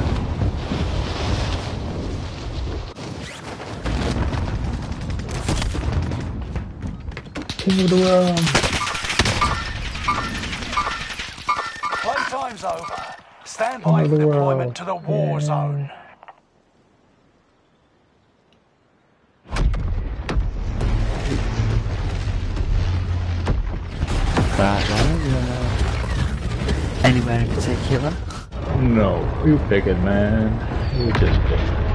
S1: King of the world.
S4: Playtime's over. Stand by for deployment
S1: world.
S4: to the war
S1: Yeah.
S4: zone.
S10: In particular?
S1: No, you pick it, man. You just pick it.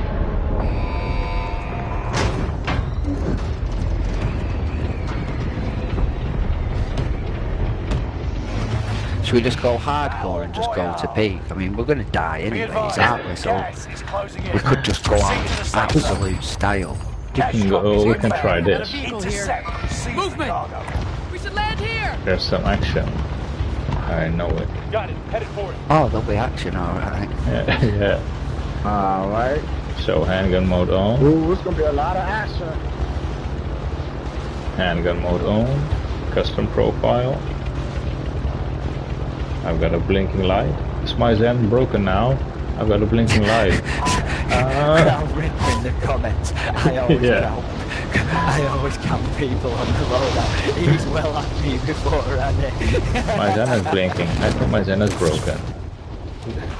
S10: Should we just go hardcore and just go to peak? I mean, we're gonna die
S4: Be
S10: anyways,
S4: advised,
S10: aren't we? So
S4: gas is closing in.
S10: we could just go out
S4: to the safe zone.
S10: absolute style.
S1: You can go, we can try this.
S4: Intercept. The
S6: Movement. We should land here.
S1: There's some action. I know it.
S8: Got it. Headed for it.
S10: Oh, there'll be action, alright.
S1: Yeah, yeah.
S11: Alright.
S1: So handgun mode on.
S11: Ooh, it's gonna be a lot of action.
S1: Handgun mode on. Custom profile. I've got a blinking light. Is my Zen broken now? I've got a blinking light. Uh,
S10: I've written in the comments. I always
S1: Yeah.
S10: count. I always count people on the loadout. He's well at me before I
S1: my Zen is blinking. I think my Zen is broken.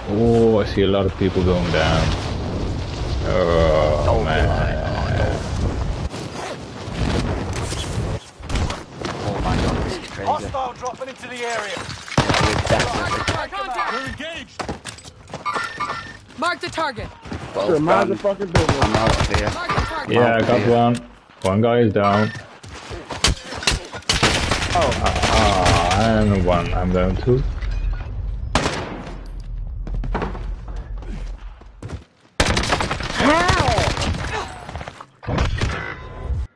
S1: Oh, I see a lot of people going down. Oh,
S10: Don't
S1: man.
S10: Oh my god, this is crazy.
S4: Hostile dropping into the area.
S10: We're
S6: Contact.
S8: We're engaged.
S6: Mark the target.
S10: both
S11: Sure, mind the fucking business.
S10: I'm out of here.
S6: Mark the target.
S1: Yeah, I got one. One guy is down. Oh, uh, and one I'm going to.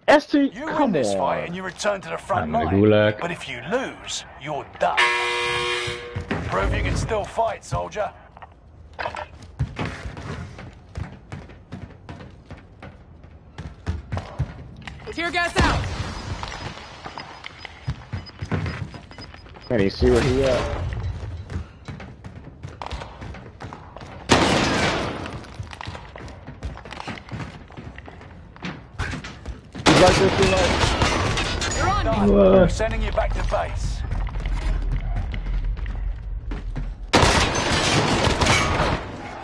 S11: ST,
S4: You
S11: come
S4: win this
S11: on.
S4: fight and you return to the front
S1: I'm the
S4: line. But if you lose, you're done. Prove you can still fight, soldier.
S6: Tear gas out.
S11: Can you see where he at? He's like this, he's like,
S6: You're on me.
S4: Done. We're sending you back to base.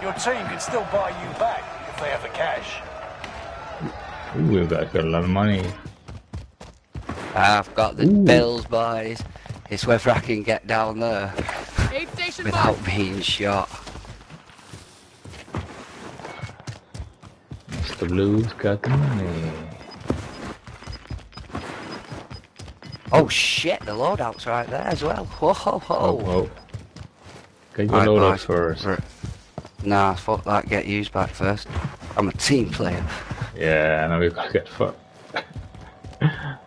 S4: Your team can still buy you back if they have the cash.
S1: Ooh, we've got got a lot of money.
S10: I've got the
S1: Ooh.
S10: bills, boys. It's whether I can get down there
S6: Aid station
S10: without
S6: marked.
S10: being shot.
S1: Mr. Blue's got the money.
S10: Oh shit, the loadout's right there as well. Whoa, whoa. ho.
S1: Oh, whoa. Get your
S10: Right,
S1: load
S10: boys.
S1: up first.
S10: R- Nah, fuck that, get used back first. I'm a team player.
S1: Yeah, now we've got to get fucked.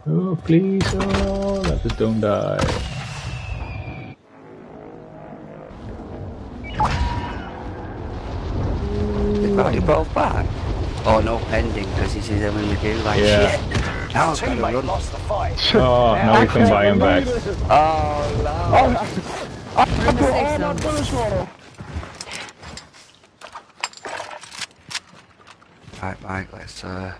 S1: oh, please, oh, let us don't die.
S10: They got you both back. Oh no, pending, because he's in the queue like
S1: Yeah.
S10: shit. Now I've got to
S4: Teammate
S10: run.
S4: lost the fight.
S1: Oh, now we can buy him back.
S10: Oh no.
S11: I put all my bullets on him.
S10: Right, Mike, let's uh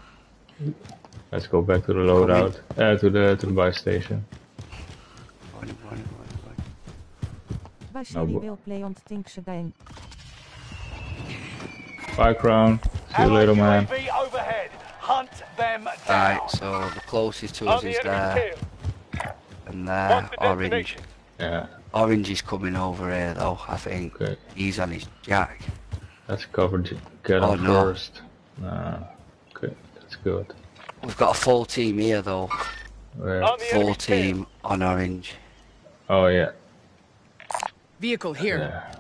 S1: Let's go back to the loadout. Uh, to the to the buy station.
S10: run, run, run, run.
S7: Bij
S1: Nou,
S7: Sherry
S1: bo-
S7: wil play on Tinkse Dijn.
S1: Bye, Crown. See you later, man.
S4: UAV overhead. Hunt them down.
S10: Right, so the closest to us
S8: the
S10: is there
S8: tail.
S10: and there.
S8: the
S10: Orange.
S1: Yeah.
S10: Orange is coming over here though, I think.
S1: Okay.
S10: He's on his jack.
S1: Let's cover J- get
S10: Oh,
S1: him
S10: no.
S1: first. No. Okay, that's good.
S10: We've got a full team here though.
S1: Where?
S8: On
S10: Full
S8: enemy
S10: team on orange.
S1: Oh yeah.
S6: Vehicle here.
S1: Yeah.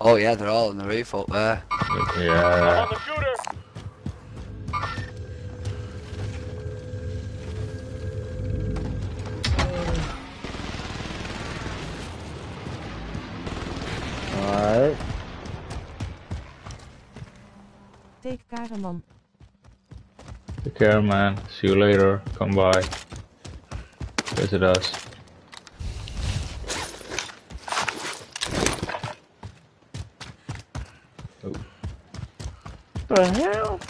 S10: Oh yeah, they're all on the roof up there.
S1: Yeah.
S8: On the shooter.
S11: Alright.
S7: Take Kareman.
S1: Take care, man. See you later. Come by. Visit us. Oh,
S11: The hell?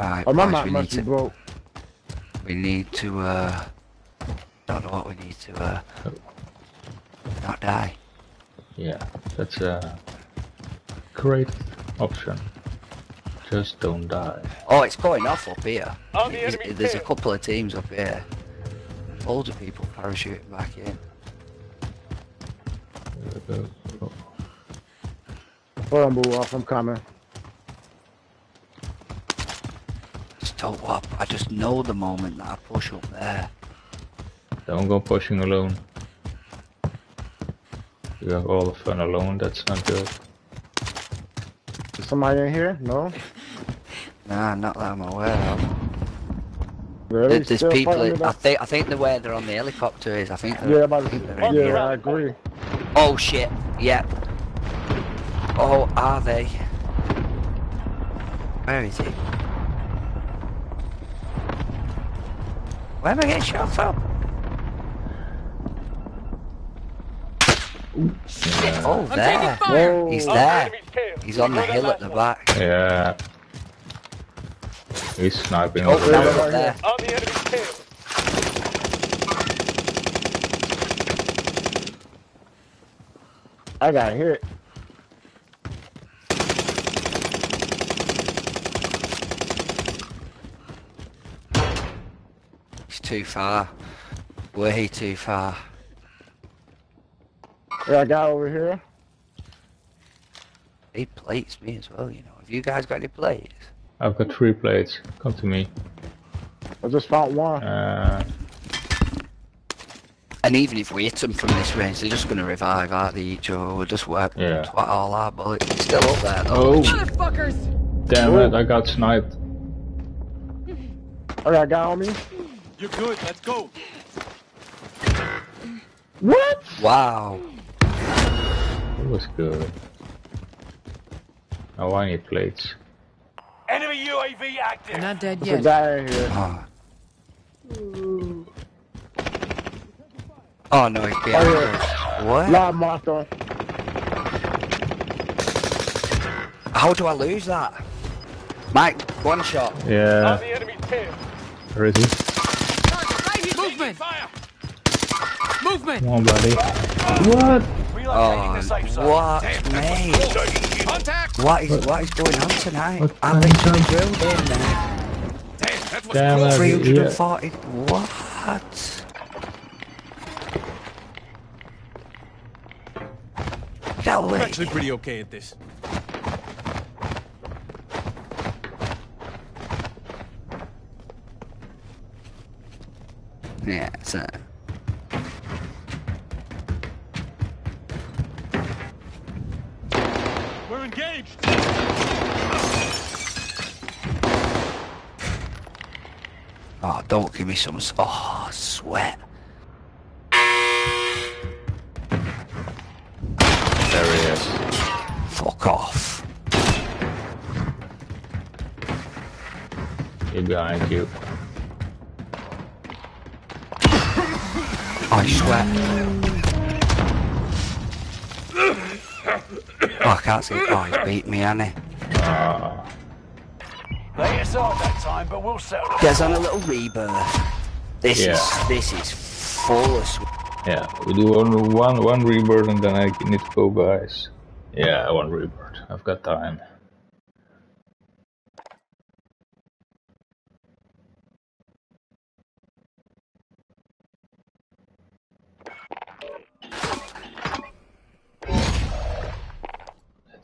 S10: Right,
S11: Oh, my
S10: boys,
S11: map
S10: we
S11: must
S10: need
S11: be
S10: to
S11: broke.
S10: we need to uh don't know what we need to uh not die.
S1: yeah, that's a great option. Just don't die.
S10: Oh, it's going off up here.
S8: On the
S10: There's-
S8: enemy
S10: There's a couple of teams up here. Older people parachuting back in.
S1: Oh,
S11: Hold on, boo off. I'm coming.
S10: Just don't up. I just know the moment that I push up there.
S1: Don't go pushing alone. You have all the fun alone, that's not good.
S11: Somebody in here? No?
S10: Nah, not that I'm aware of.
S11: Really?
S10: There- There's people. I think. I think the way they're on the helicopter is. I think. They're,
S11: Yeah,
S10: I think in
S11: yeah. I agree.
S10: Oh shit. Yep. Oh, are they? Where is he? Where am I getting shot from? Oh,
S6: I'm
S10: there.
S6: taking.
S11: Whoa.
S10: He's
S8: oh. On
S10: there. He's on the hill at the back.
S1: Yeah. He's sniping
S10: Oh,
S1: over there.
S10: there.
S8: On the enemy's tail.
S11: I gotta hear
S10: it. It's too far. Way too far.
S11: Yeah, I got over here.
S10: He plates me as well, you know. Have you guys got any plates?
S1: I've got three plates. Come to me.
S11: I just found one.
S1: Uh,
S10: And even if we hit them from this range, they're just going to revive, aren't they, each other? We'll just work
S1: Yeah.
S10: twat all our bullets. It's still up there, though.
S1: oh,
S6: Motherfuckers!
S1: damn it! I got sniped.
S11: I got a guy on me.
S8: You're good. Let's go.
S11: What?
S10: Wow.
S1: It was good. Now I need plates.
S4: Enemy UAV active.
S6: You're not dead
S11: There's a
S6: yet.
S11: guy in here.
S10: Oh. Oh no, he's behind
S11: Oh, yeah.
S10: us. What?
S11: Live monster.
S10: How do I lose that? Mike, one shot.
S8: On
S1: Yeah.
S8: the enemy's tail.
S1: Where is he?
S6: Target right here. Movement.
S8: Fire.
S6: Movement.
S1: Come on, buddy. What?
S4: Relocating the safe
S10: Oh, what,
S4: Damn,
S10: mate?
S8: Contact.
S10: What is what is going on tonight?
S1: What
S10: I
S1: kind
S10: literally
S1: of-
S10: drilled in there.
S8: Damn, that was
S1: Damn it. Yeah.
S10: and forty. What? No
S8: I'm actually pretty okay at this.
S10: Yeah, so.
S8: Engaged.
S10: Oh, don't give me some. s- Oh, sweat.
S1: There he is.
S10: Fuck off.
S1: He's behind you.
S10: I sweat. I can't see. Oh, he's beat me, hasn't he?
S1: Ah,
S4: They hit us hard that time, but we'll settle.
S10: Gets on a little rebirth. This
S1: Yeah.
S10: is this is full of
S1: yeah. We do only one one rebirth and then I need to go, guys. Yeah, one rebirth. I've got time.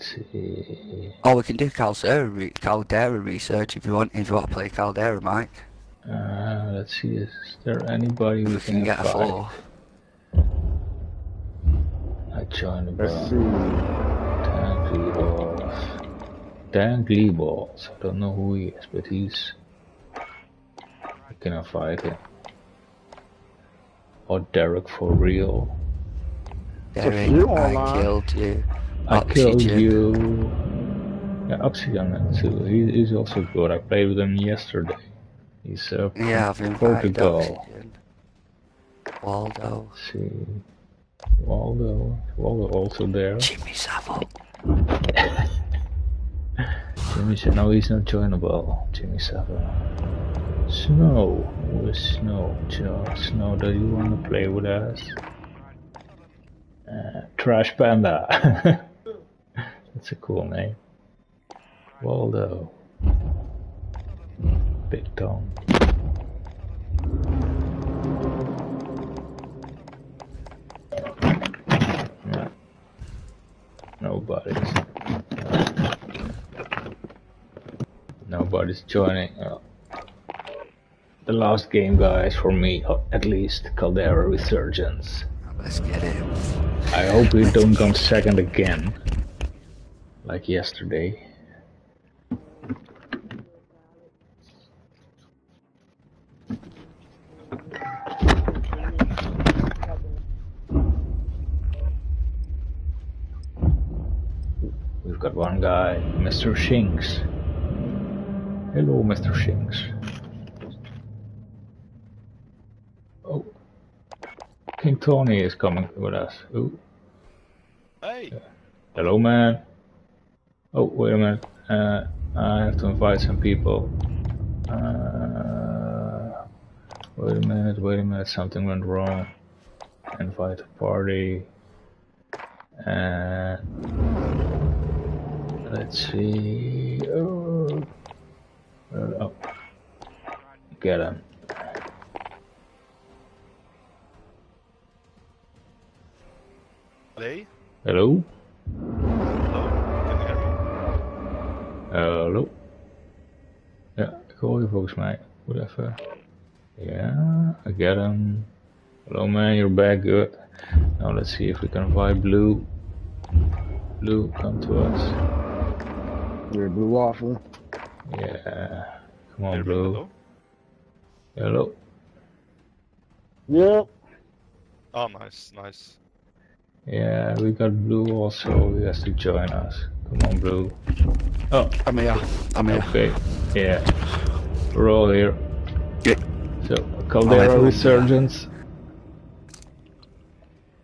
S1: See.
S10: Oh, we can do Caldera, re- Caldera research if you want. If you want to play Caldera, Mike,
S1: Uh, let's see, is there anybody we
S10: we can
S1: can
S10: get a
S1: invite?
S10: four.
S1: I joined the
S11: Let's
S1: bar.
S11: see.
S1: Dan Gleeballs. Dan Gleeballs. I don't know who he is, but he's. I can invite him. Or Derek for real.
S10: Derek, I killed you.
S1: I killed you. Yeah, Oxygen too. He, he's also good. I played with him yesterday. He's uh, from
S10: Yeah, I've
S1: Portugal.
S10: Waldo.
S1: Let's see. Waldo. Waldo also there.
S10: Jimmy Savile.
S1: Jimmy said, no, he's not joinable. Jimmy Savile. Snow. Who is Snow? Snow, do you want to play with us? Uh, Trash Panda. That's a cool name. Waldo. Big Tom. Yeah. Nobody's. Nobody's joining. Uh, the last game, guys, for me, uh, at least, Caldera Resurgence.
S10: Let's get it.
S1: I hope we don't come second again, like yesterday. We've got one guy, Mr. Shinks. Hello, Mr. Shinks. Oh, King Tony is coming with us. Ooh.
S8: Hey.
S1: Hello, man. Oh, wait a minute. Uh, I have to invite some people. Uh, wait a minute, wait a minute. Something went wrong. Invite a party. And let's see. Oh, uh, oh. get him.
S8: Hey.
S1: Hello.
S8: Hello. Can you hear me?
S1: Hallo. Ja, ik hoor je volgens mij. Moet even. Ja, I get him. Hello man, you're back, uh, good. Now let's see if we can invite Blue. Blue, come to us.
S11: Yeah, blue waffle.
S1: Yeah, come on Blue.
S8: Hello?
S1: Hello.
S11: Yep.
S8: Oh, nice, nice.
S1: Yeah, we got Blue also. He has to join us. Come on, bro. Oh,
S10: I'm here. I'm here.
S1: okay. Yeah, we're all here.
S10: Yeah.
S1: So, Caldera
S10: everyone,
S1: Resurgence.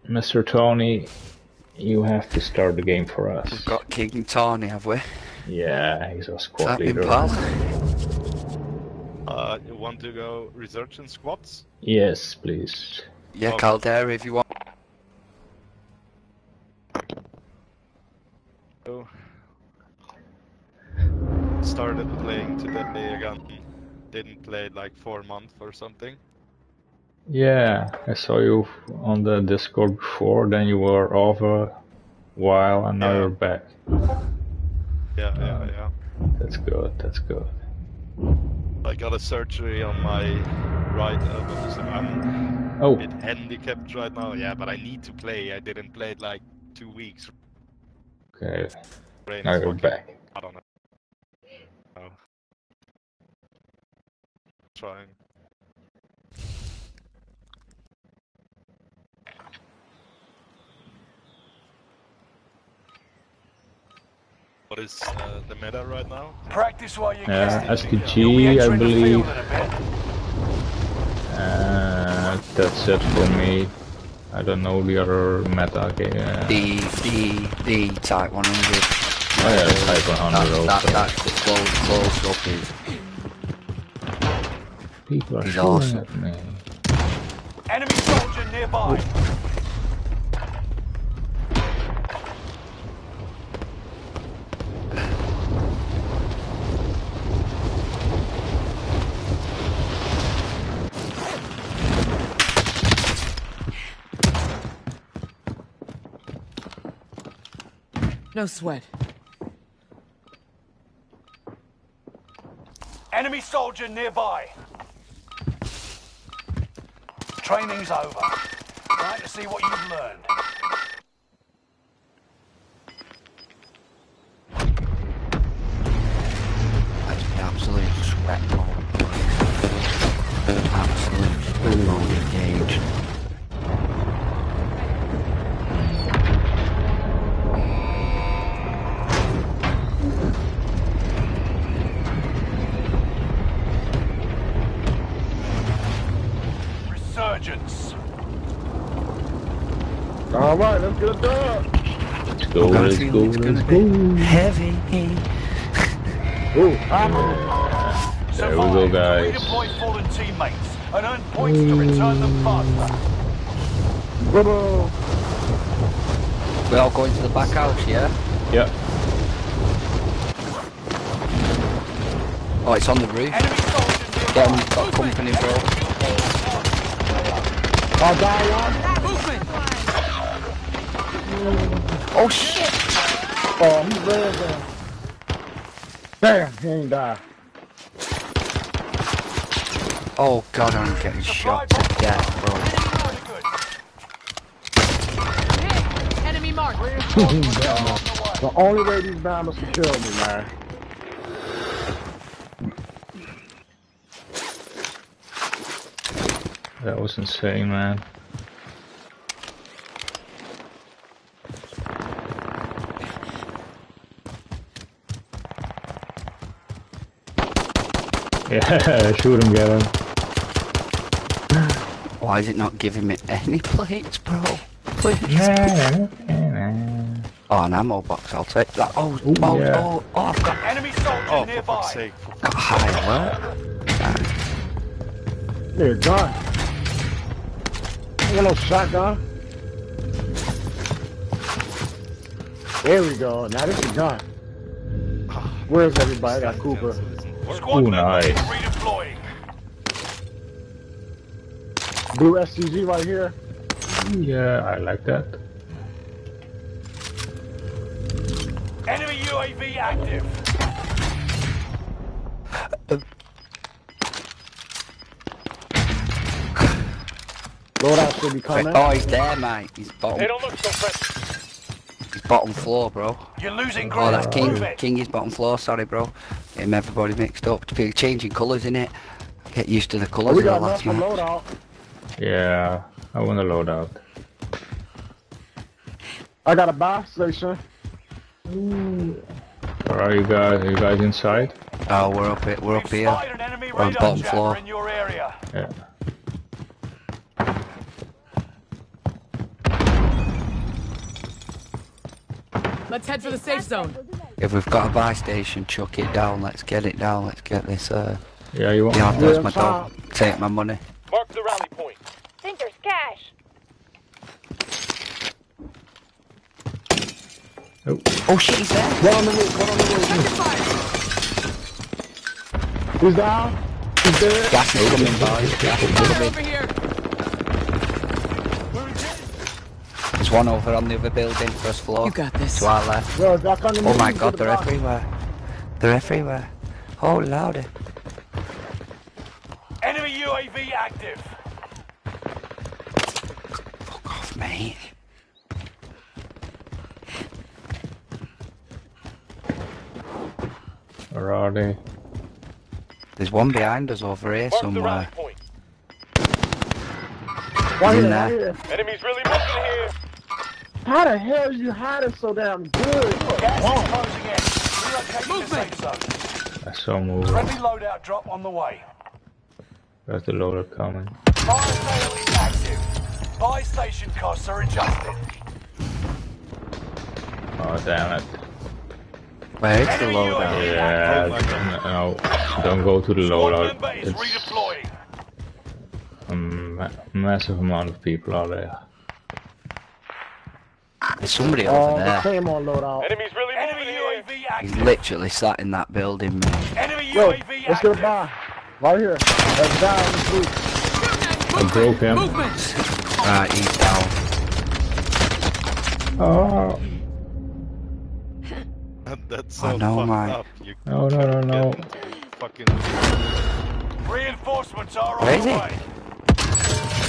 S1: Mr. Tony, you have to start the game for us.
S10: We've got King Tony, have we?
S1: Yeah, he's our squad
S10: that
S1: leader.
S10: pal?
S8: Uh, you want to go resurgence squads?
S1: Yes, please.
S10: Yeah,
S8: Okay.
S10: Caldera if you want.
S8: So, started playing today again. Didn't play like four months or something.
S1: Yeah, I saw you on the Discord before, then you were off a while, and now
S8: Yeah.
S1: you're back.
S8: Yeah, yeah, uh, yeah.
S1: That's good, that's good.
S8: I got a surgery on my right uh, elbow, so I'm
S1: Oh.
S8: a bit handicapped right now. Yeah, but I need to play. I didn't play it like two weeks.
S1: Okay,
S8: Brain
S1: now you're back.
S8: I don't know. Oh. Trying. What is uh, the meta right now?
S4: Practice while you
S1: Uh,
S4: can. You'll
S1: STG, I believe.
S4: field in a bit.
S1: Uh, that's it for me. I don't know the other meta. Okay, uh,
S10: The the the Type 100.
S1: Oh yeah, the Type 100
S10: that, that, that close, close up is
S1: People are at me.
S4: Enemy soldier nearby.
S6: No sweat.
S4: Enemy soldier nearby. Training's over. Time to see what you've learned.
S11: Get it done.
S1: Let's go,
S10: Got a
S1: let's go,
S10: it's
S1: let's
S10: gonna
S1: go.
S10: heavy.
S11: Ooh, ah,
S1: There we go,
S4: Survive,
S1: guys.
S4: Redeploy fallen teammates and earn points to return them faster.
S11: bravo.
S10: We're all going to the back house, yeah?
S1: Yeah.
S10: Oh, it's on the roof.
S4: Enemy soldier
S10: Get 'em,
S4: nearby.
S10: got company, bro.
S11: I'll die one.
S6: Movement!
S10: Oh shit!
S11: Oh, he's red there. Damn, he ain't die.
S10: Oh god, I'm getting shot to death, bro.
S6: Enemy marked!
S11: The only way these bombers can kill me, man.
S1: That was insane, man. Yeah, shoot him, get him.
S10: Why is it not giving me any plates, bro? Please. Oh, an ammo box, I'll take that. Oh,
S1: Ooh,
S10: oh,
S1: yeah.
S10: oh, oh, I've got,
S4: Enemy soldier
S8: Oh,
S4: nearby.
S8: fuck's sake.
S10: got high alert.
S11: Nigga, gun. I want no shotgun. There we go. Now this is gun. Where's everybody? I got Cooper.
S4: Squad
S1: Ooh,
S4: members
S1: nice.
S4: redeploying.
S11: Blue STG right here.
S1: Yeah, I like that.
S4: Enemy UAV active.
S11: Loadout should be coming.
S10: Oh, he's there, mate. He's bottom,
S4: don't look so fresh.
S10: He's bottom floor, bro.
S4: You're losing
S10: Oh, that's King.
S4: Move.
S10: King is bottom floor, sorry, bro. Getting everybody mixed up. To be changing colours, in it. Get used to the
S11: Oh,
S10: colours
S11: we
S10: of the
S11: got
S10: last
S11: enough for
S10: match.
S11: loadout.
S1: Yeah, I want a load out.
S11: I got a buy station.
S1: Where are you guys? Are you guys inside?
S10: Oh, we're up here. We're up
S4: You've
S10: here.
S4: spotted an enemy
S10: We're on bottom floor.
S4: in your area.
S1: Yeah.
S6: Let's head for the safe zone.
S10: If we've got a buy station, chuck it down. Let's get it down. Let's get this. Uh,
S1: Yeah, you want?
S10: yeah,
S11: Yeah,
S10: there's my dog. Take my money.
S4: Mark the rally point.
S2: think there's cash.
S10: Oh shit, he's there.
S11: One on the roof. One on the roof. He's down. He's dead.
S10: Gas is coming, boys. Gas is coming.
S6: over here!
S10: One over on the other building, first floor.
S6: You got this.
S10: To our left.
S11: Yo, Doc on the
S10: Oh my god,
S11: the
S10: they're
S11: box.
S10: everywhere. They're everywhere. Oh, louder.
S4: Enemy UAV active.
S10: Fuck off, mate.
S1: Where are they?
S10: There's one behind us over here somewhere.
S4: point.
S11: Right
S10: in there.
S11: right.
S4: Enemies really moving here.
S11: How the hell are you hiding so damn good?
S4: Gas is closing in. Relocating the
S6: Movement.
S1: I saw move.
S4: Friendly loadout drop on the way.
S1: There's the loader coming.
S4: Fire sale is active. Buy station costs are adjusted.
S1: Oh damn it.
S10: Where is the
S4: Enemy
S10: loadout?
S1: Yeah,
S4: active.
S1: no, don't go to the
S4: Squad
S1: loadout. It's a massive amount of people are there.
S10: There's somebody
S11: Oh,
S10: over
S11: the
S10: there.
S11: same on loadout.
S4: Enemies really Enemy UAV
S10: He's literally sat in that building, mate.
S4: Enemy
S11: Yo,
S4: UAV
S11: let's get a
S4: active.
S11: buy. Right here. That's down in the roof.
S1: I broke him.
S6: Movement!
S10: Right, he's down.
S1: Oh,
S8: That's
S10: Oh,
S8: so
S10: no,
S8: fucked
S10: man.
S8: up. You oh,
S1: no, no, no, no.
S8: fucking.
S4: Reinforcements are on
S10: Where is
S4: the
S10: he?
S4: way.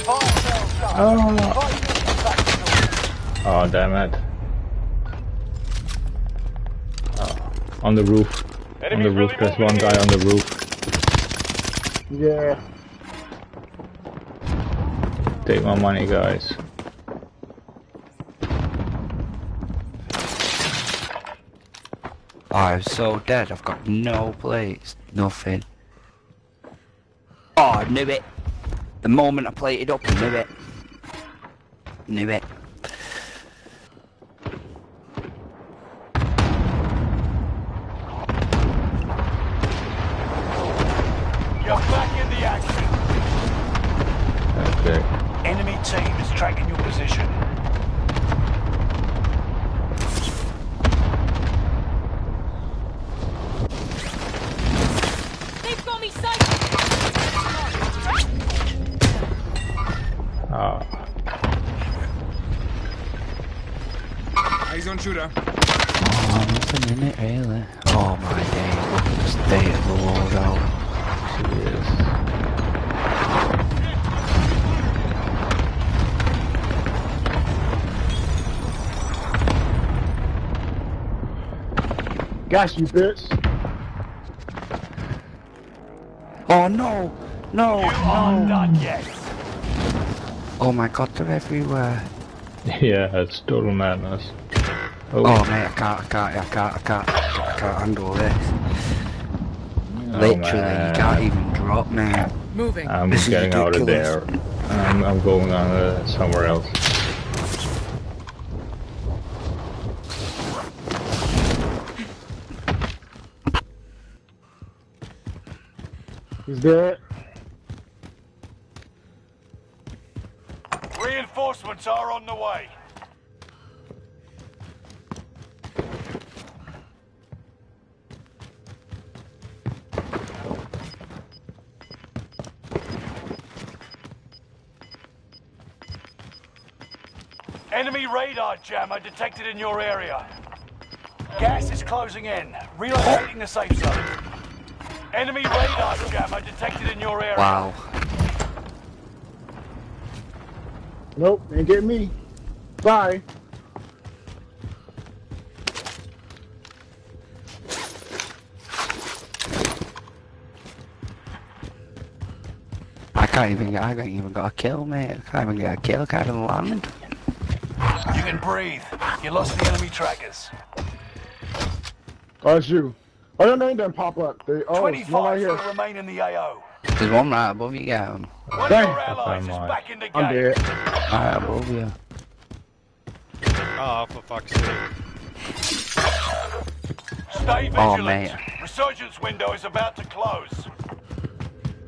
S4: Fire sales done. Five minutes back to the
S1: Oh, damn it. Oh, on the roof. On the roof, there's one guy on the roof.
S11: Yeah.
S1: Take my money, guys.
S10: Oh, I'm so dead. I've got no plates, nothing. Oh, I knew it. The moment I plated up, I knew it. Knew it.
S4: You're back in the action.
S1: Okay.
S4: Enemy team is tracking your position.
S3: They've got me sighted!
S1: Ah,
S5: Eyes on shooter.
S10: Oh, nothing in it, really. Oh my days, look at the state of the loadout.
S1: jeez.
S11: Got you, bitch.
S10: Oh no! No!
S4: You aren't yet.
S10: Oh my god, they're everywhere.
S1: Yeah, it's total madness.
S10: Oh mate, I can't, I can't, I can't, I can't, I can't handle this.
S1: Oh,
S10: Literally,
S1: man.
S10: you can't even drop now.
S6: Moving.
S1: I'm
S10: This is
S1: getting out of there. I'm, I'm going on uh, somewhere else.
S11: He's dead.
S4: Reinforcements are on the way. Enemy radar jammer detected in your area. Gas is closing in. Relocating the safe zone. Enemy radar jammer detected in your area.
S10: Wow.
S11: Nope, ain't get me. Bye.
S10: I can't even get, I haven't even got a kill, mate. I can't even get a kill, can't even land.
S4: You can breathe. You lost the enemy trackers.
S11: Oh, it's you. Oh, your name didn't pop up. They, oh,
S4: 25
S11: right here.
S4: remain in the AO.
S10: There's one right above you, get him.
S4: One of
S11: Dang.
S4: your allies is back in the game.
S11: I'm dead.
S10: Right above you.
S8: Oh, for fuck's sake.
S4: Stay
S10: Oh,
S4: vigilant.
S10: mate.
S4: Resurgence window is about to close.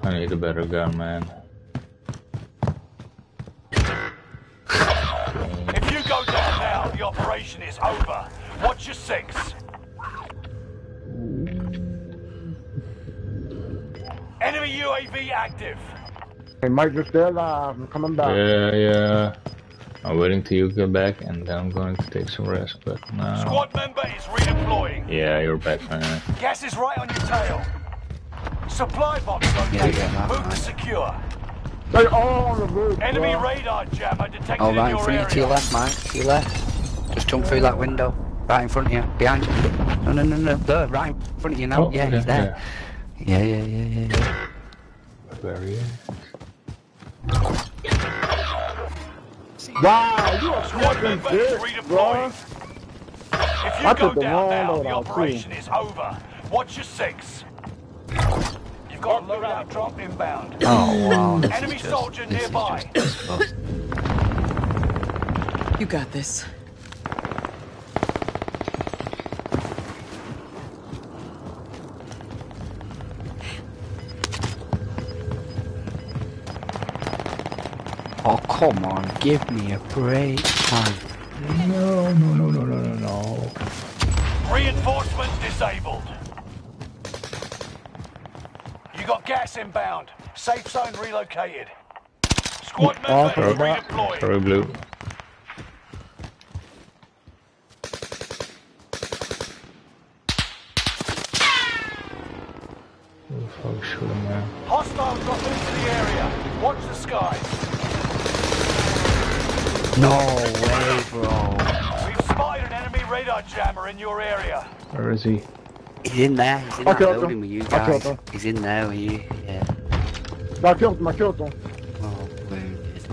S1: I need a better gun, man.
S4: Now, the operation is over. Watch your six. Enemy UAV active.
S11: Hey, Mike, just stay alive. I'm coming back.
S1: Yeah, yeah. I'm waiting till you get back and then I'm going to take some rest, but no.
S4: Squad member is redeploying.
S1: Yeah, you're back, man.
S4: Gas is right on your tail. Supply box
S10: Yeah,
S4: located.
S10: yeah, that
S4: Move to secure.
S11: They're all on the roof.
S4: Enemy
S11: bro.
S4: radar jammer detected in
S10: right in
S4: your
S10: front of to your left, Mike. To your left. Just jump through that window. Right in front of you. Behind you. No, no, no, no. There, right in front of you now.
S1: Oh,
S10: yeah,
S1: okay,
S10: he's there. Yeah, yeah, yeah, yeah, yeah.
S1: Where he is?
S11: Wow, you a
S4: Squad
S11: fucking
S4: member is
S11: bitch, bro.
S4: If you
S11: I
S4: go down now, the
S11: on, too.
S4: operation is over. Watch your six. You've got a loadout drop inbound.
S10: Oh, wow.
S4: Enemy
S10: just,
S4: soldier nearby.
S6: You got this.
S10: Oh, come on. Give me a break, man.
S1: No, no, no, no, no, no, no.
S4: Reinforcements disabled. You got gas inbound. Safe zone relocated. Squad oh, member
S11: Sorry,
S4: is redeployed.
S1: Sorry, Blue. Oh, shoot him, man.
S4: Hostile dropping into the area. Watch the skies.
S10: No way, bro.
S4: We've spotted an enemy radar jammer in your area.
S1: Where is he?
S10: He's in there. He's in
S11: I
S10: that building
S11: him.
S10: with you guys. He's in there with you. Yeah.
S11: I killed him, I killed him.
S10: Oh, wounded.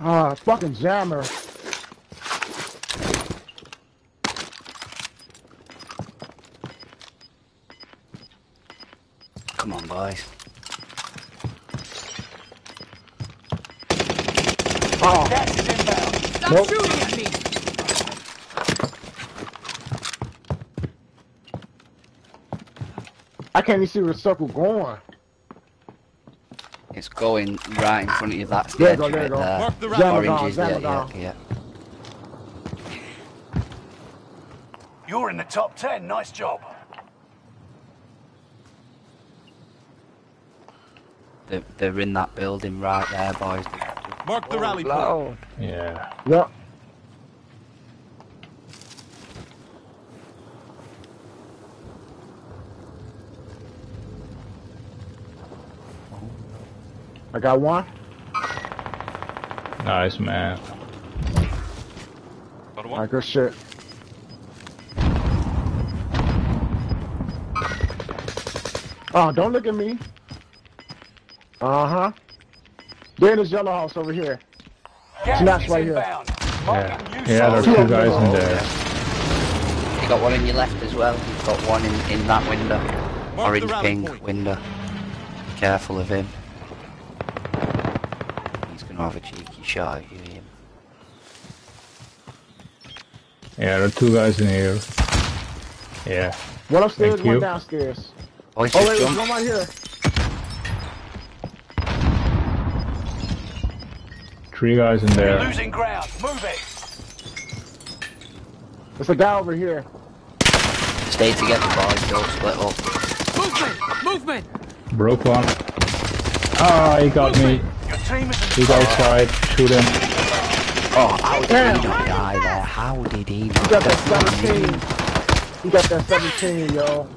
S11: Ah, fucking jammer.
S10: Come on, boys.
S11: Oh,
S4: Gas is inbound.
S6: Stop
S11: Nope.
S6: shooting at me!
S11: I can't even see where the circle going.
S10: It's going right in front of you. That's the
S11: There you
S10: edge
S11: go,
S10: of
S11: there you
S10: it
S11: go.
S10: there.
S5: Mark the
S11: Jammer
S10: Orange is yeah, yeah,
S11: down.
S10: yeah.
S4: You're in the top 10. Nice job.
S10: They're, they're in that building right there, boys.
S5: Mark the rally point.
S10: Loud.
S1: Yeah.
S11: Yep. I got one.
S1: Nice, man.
S8: Got one?
S11: Alright, good shit. Oh, don't look at me. Uh-huh. They're in this yellow house over here.
S4: Gas
S11: Snatch
S4: is
S11: right here.
S1: Yeah.
S4: Marking you
S1: Yeah, there's
S4: solid.
S1: two guys in there.
S10: You got one in your left as well. You've got one in, in that window.
S5: Mark
S10: Orange pink
S5: point.
S10: window. Be careful of him. He's gonna have a cheeky shot at you, Ian.
S1: Yeah, there are two guys in here. Yeah.
S11: One upstairs,
S1: Thank
S11: one
S1: you.
S11: downstairs.
S10: Oh,
S11: Oh,
S10: just
S11: wait, there's one right here.
S1: Three guys in
S4: You're
S1: there.
S4: losing ground. Move it.
S11: There's a guy over here.
S10: Stay together, boys. Don't split up.
S6: Movement! Movement!
S1: Broke one. Ah, he got me.
S4: Your team is in
S1: He's outside. Shoot him.
S10: Oh, how did
S11: Damn.
S10: he not die there? How did he
S11: He
S10: not
S11: got that 17. He got that 17, yo.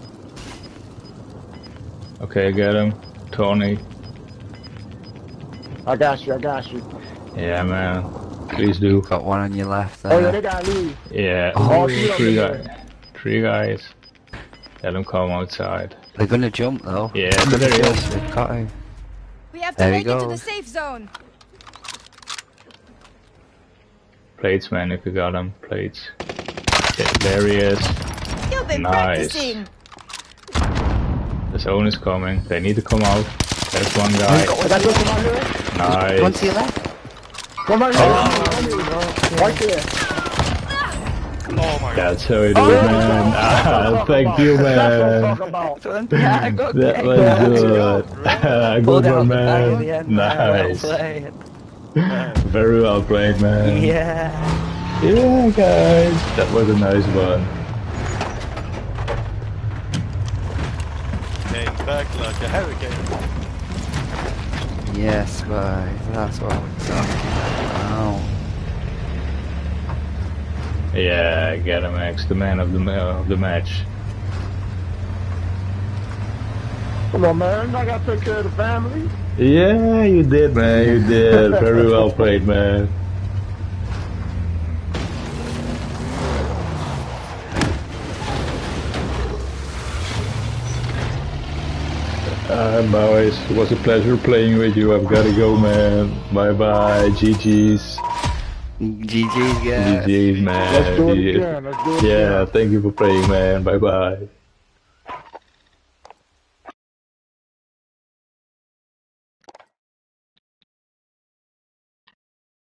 S1: Okay, get him. Tony.
S11: I got you, I got you.
S1: Yeah, man. Please do.
S10: Got one on your left
S11: Oh, yeah, they got leave.
S1: Yeah.
S10: Oh,
S1: three guys. Three guys. Let them come outside.
S10: They're gonna jump though.
S1: Yeah, but there he is.
S10: They've got him.
S3: We have to
S10: There he
S3: make it to the safe zone.
S1: Plates, man, if you got them. Plates. Yeah, there he is.
S3: You've been
S1: Nice.
S3: practicing.
S1: The zone is coming. They need to come out. There's one guy.
S11: I got this one right here.
S10: One
S1: Nice.
S10: to your left.
S11: One right here. One. Right there.
S8: Oh my god.
S1: That's how it is, man. Ah, thank you,
S11: That's what I'm
S1: man.
S10: yeah, good.
S1: That was good. Good one,
S10: the back at the
S1: man.
S10: end there, well
S1: Nice. Very well played, man.
S10: Yeah.
S1: Yeah, guys. That was a nice one.
S8: Came back like a hurricane.
S10: Yes, boy. That's what I'm talking about.
S1: Yeah, get him, Max, the man of the ma- of the match.
S11: Come on, man. I gotta take care of the family.
S1: Yeah, you did, man. You did. Very well played, man. Uh, boys, it was a pleasure playing with you. I've got to go, man. Bye bye. GG's.
S10: GG's, yeah.
S1: GG's, man.
S11: Let's do it again. Let's do it
S1: Yeah,
S11: again.
S1: thank you for playing, man. Bye bye.